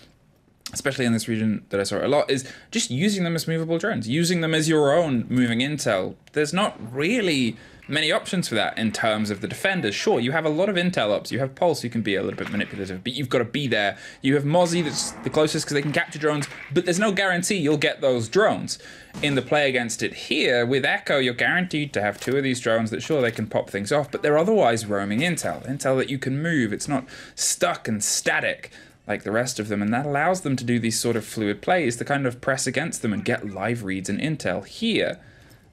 especially in this region that I saw a lot, is just using them as movable drones, using them as your own moving intel. There's not really many options for that in terms of the defenders. Sure, you have a lot of intel ops. You have Pulse, who can be a little bit manipulative, but you've got to be there. You have Mozzie, that's the closest because they can capture drones, but there's no guarantee you'll get those drones. In the play against it here, with Echo, you're guaranteed to have two of these drones that, sure, they can pop things off, but they're otherwise roaming intel. Intel that you can move. It's not stuck and static like the rest of them, and that allows them to do these sort of fluid plays to kind of press against them and get live reads and intel. Here,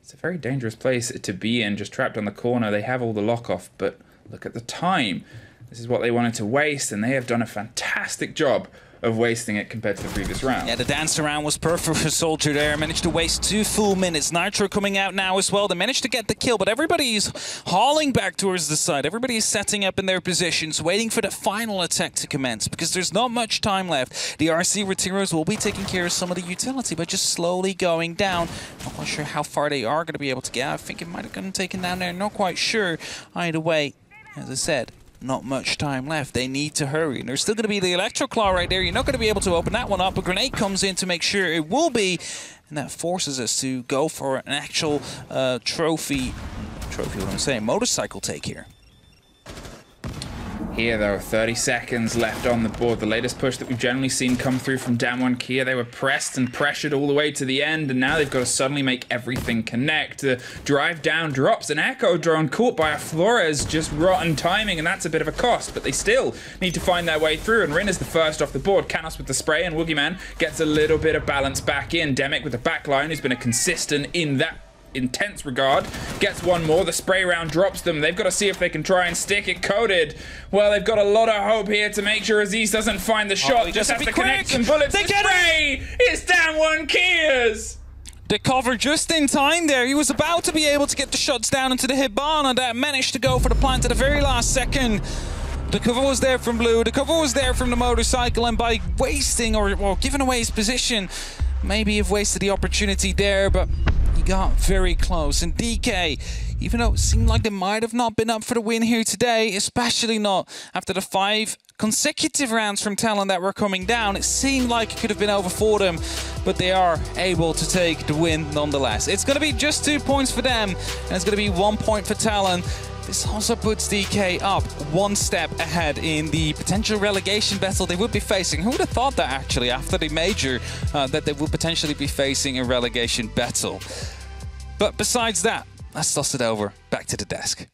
it's a very dangerous place to be in, just trapped on the corner. They have all the lock off, but look at the time. This is what they wanted to waste, and they have done a fantastic job of wasting it compared to the previous round. Yeah, the dance around was perfect for Soldier there. Managed to waste two full minutes. Nitro coming out now as well. They managed to get the kill, but everybody's hauling back towards the side. Everybody is setting up in their positions, waiting for the final attack to commence because there's not much time left. The RC Rateros will be taking care of some of the utility, but just slowly going down. Not quite sure how far they are going to be able to get. I think it might have gotten taken down there. Not quite sure. Either way, as I said, not much time left. They need to hurry. And there's still going to be the Electro Claw right there. You're not going to be able to open that one up. A grenade comes in to make sure it will be. And that forces us to go for an actual uh, trophy, trophy, what I'm saying, motorcycle take here. Here, though, 30 seconds left on the board. The latest push that we've generally seen come through from Damwon Kia. They were pressed and pressured all the way to the end, and now they've got to suddenly make everything connect. The drive down drops an Echo drone caught by a Flores, just rotten timing, and that's a bit of a cost, but they still need to find their way through, and Rin is the first off the board. Canos with the spray, and Boogeyman gets a little bit of balance back in. Demic with the backline, who's been a consistent in that intense regard. Gets one more. The spray round drops them. They've got to see if they can try and stick it coated. Well, they've got a lot of hope here to make sure Aziz doesn't find the oh, shot. Oh, just has to quick. connect some bullets. They the get spray! It's Damwon Kias! The cover just in time there. He was about to be able to get the shots down into the Hibana that managed to go for the plant at the very last second. The cover was there from Blue, the cover was there from the motorcycle, and by wasting or, or giving away his position, maybe you've wasted the opportunity there, but he got very close. And DK, even though it seemed like they might have not been up for the win here today, especially not after the five consecutive rounds from Talon that were coming down, it seemed like it could have been over for them, but they are able to take the win nonetheless. It's going to be just two points for them, and it's going to be one point for Talon. This also puts DK up one step ahead in the potential relegation battle they would be facing. Who would have thought that actually after the major uh, that they would potentially be facing a relegation battle? But besides that, let's toss it over back to the desk.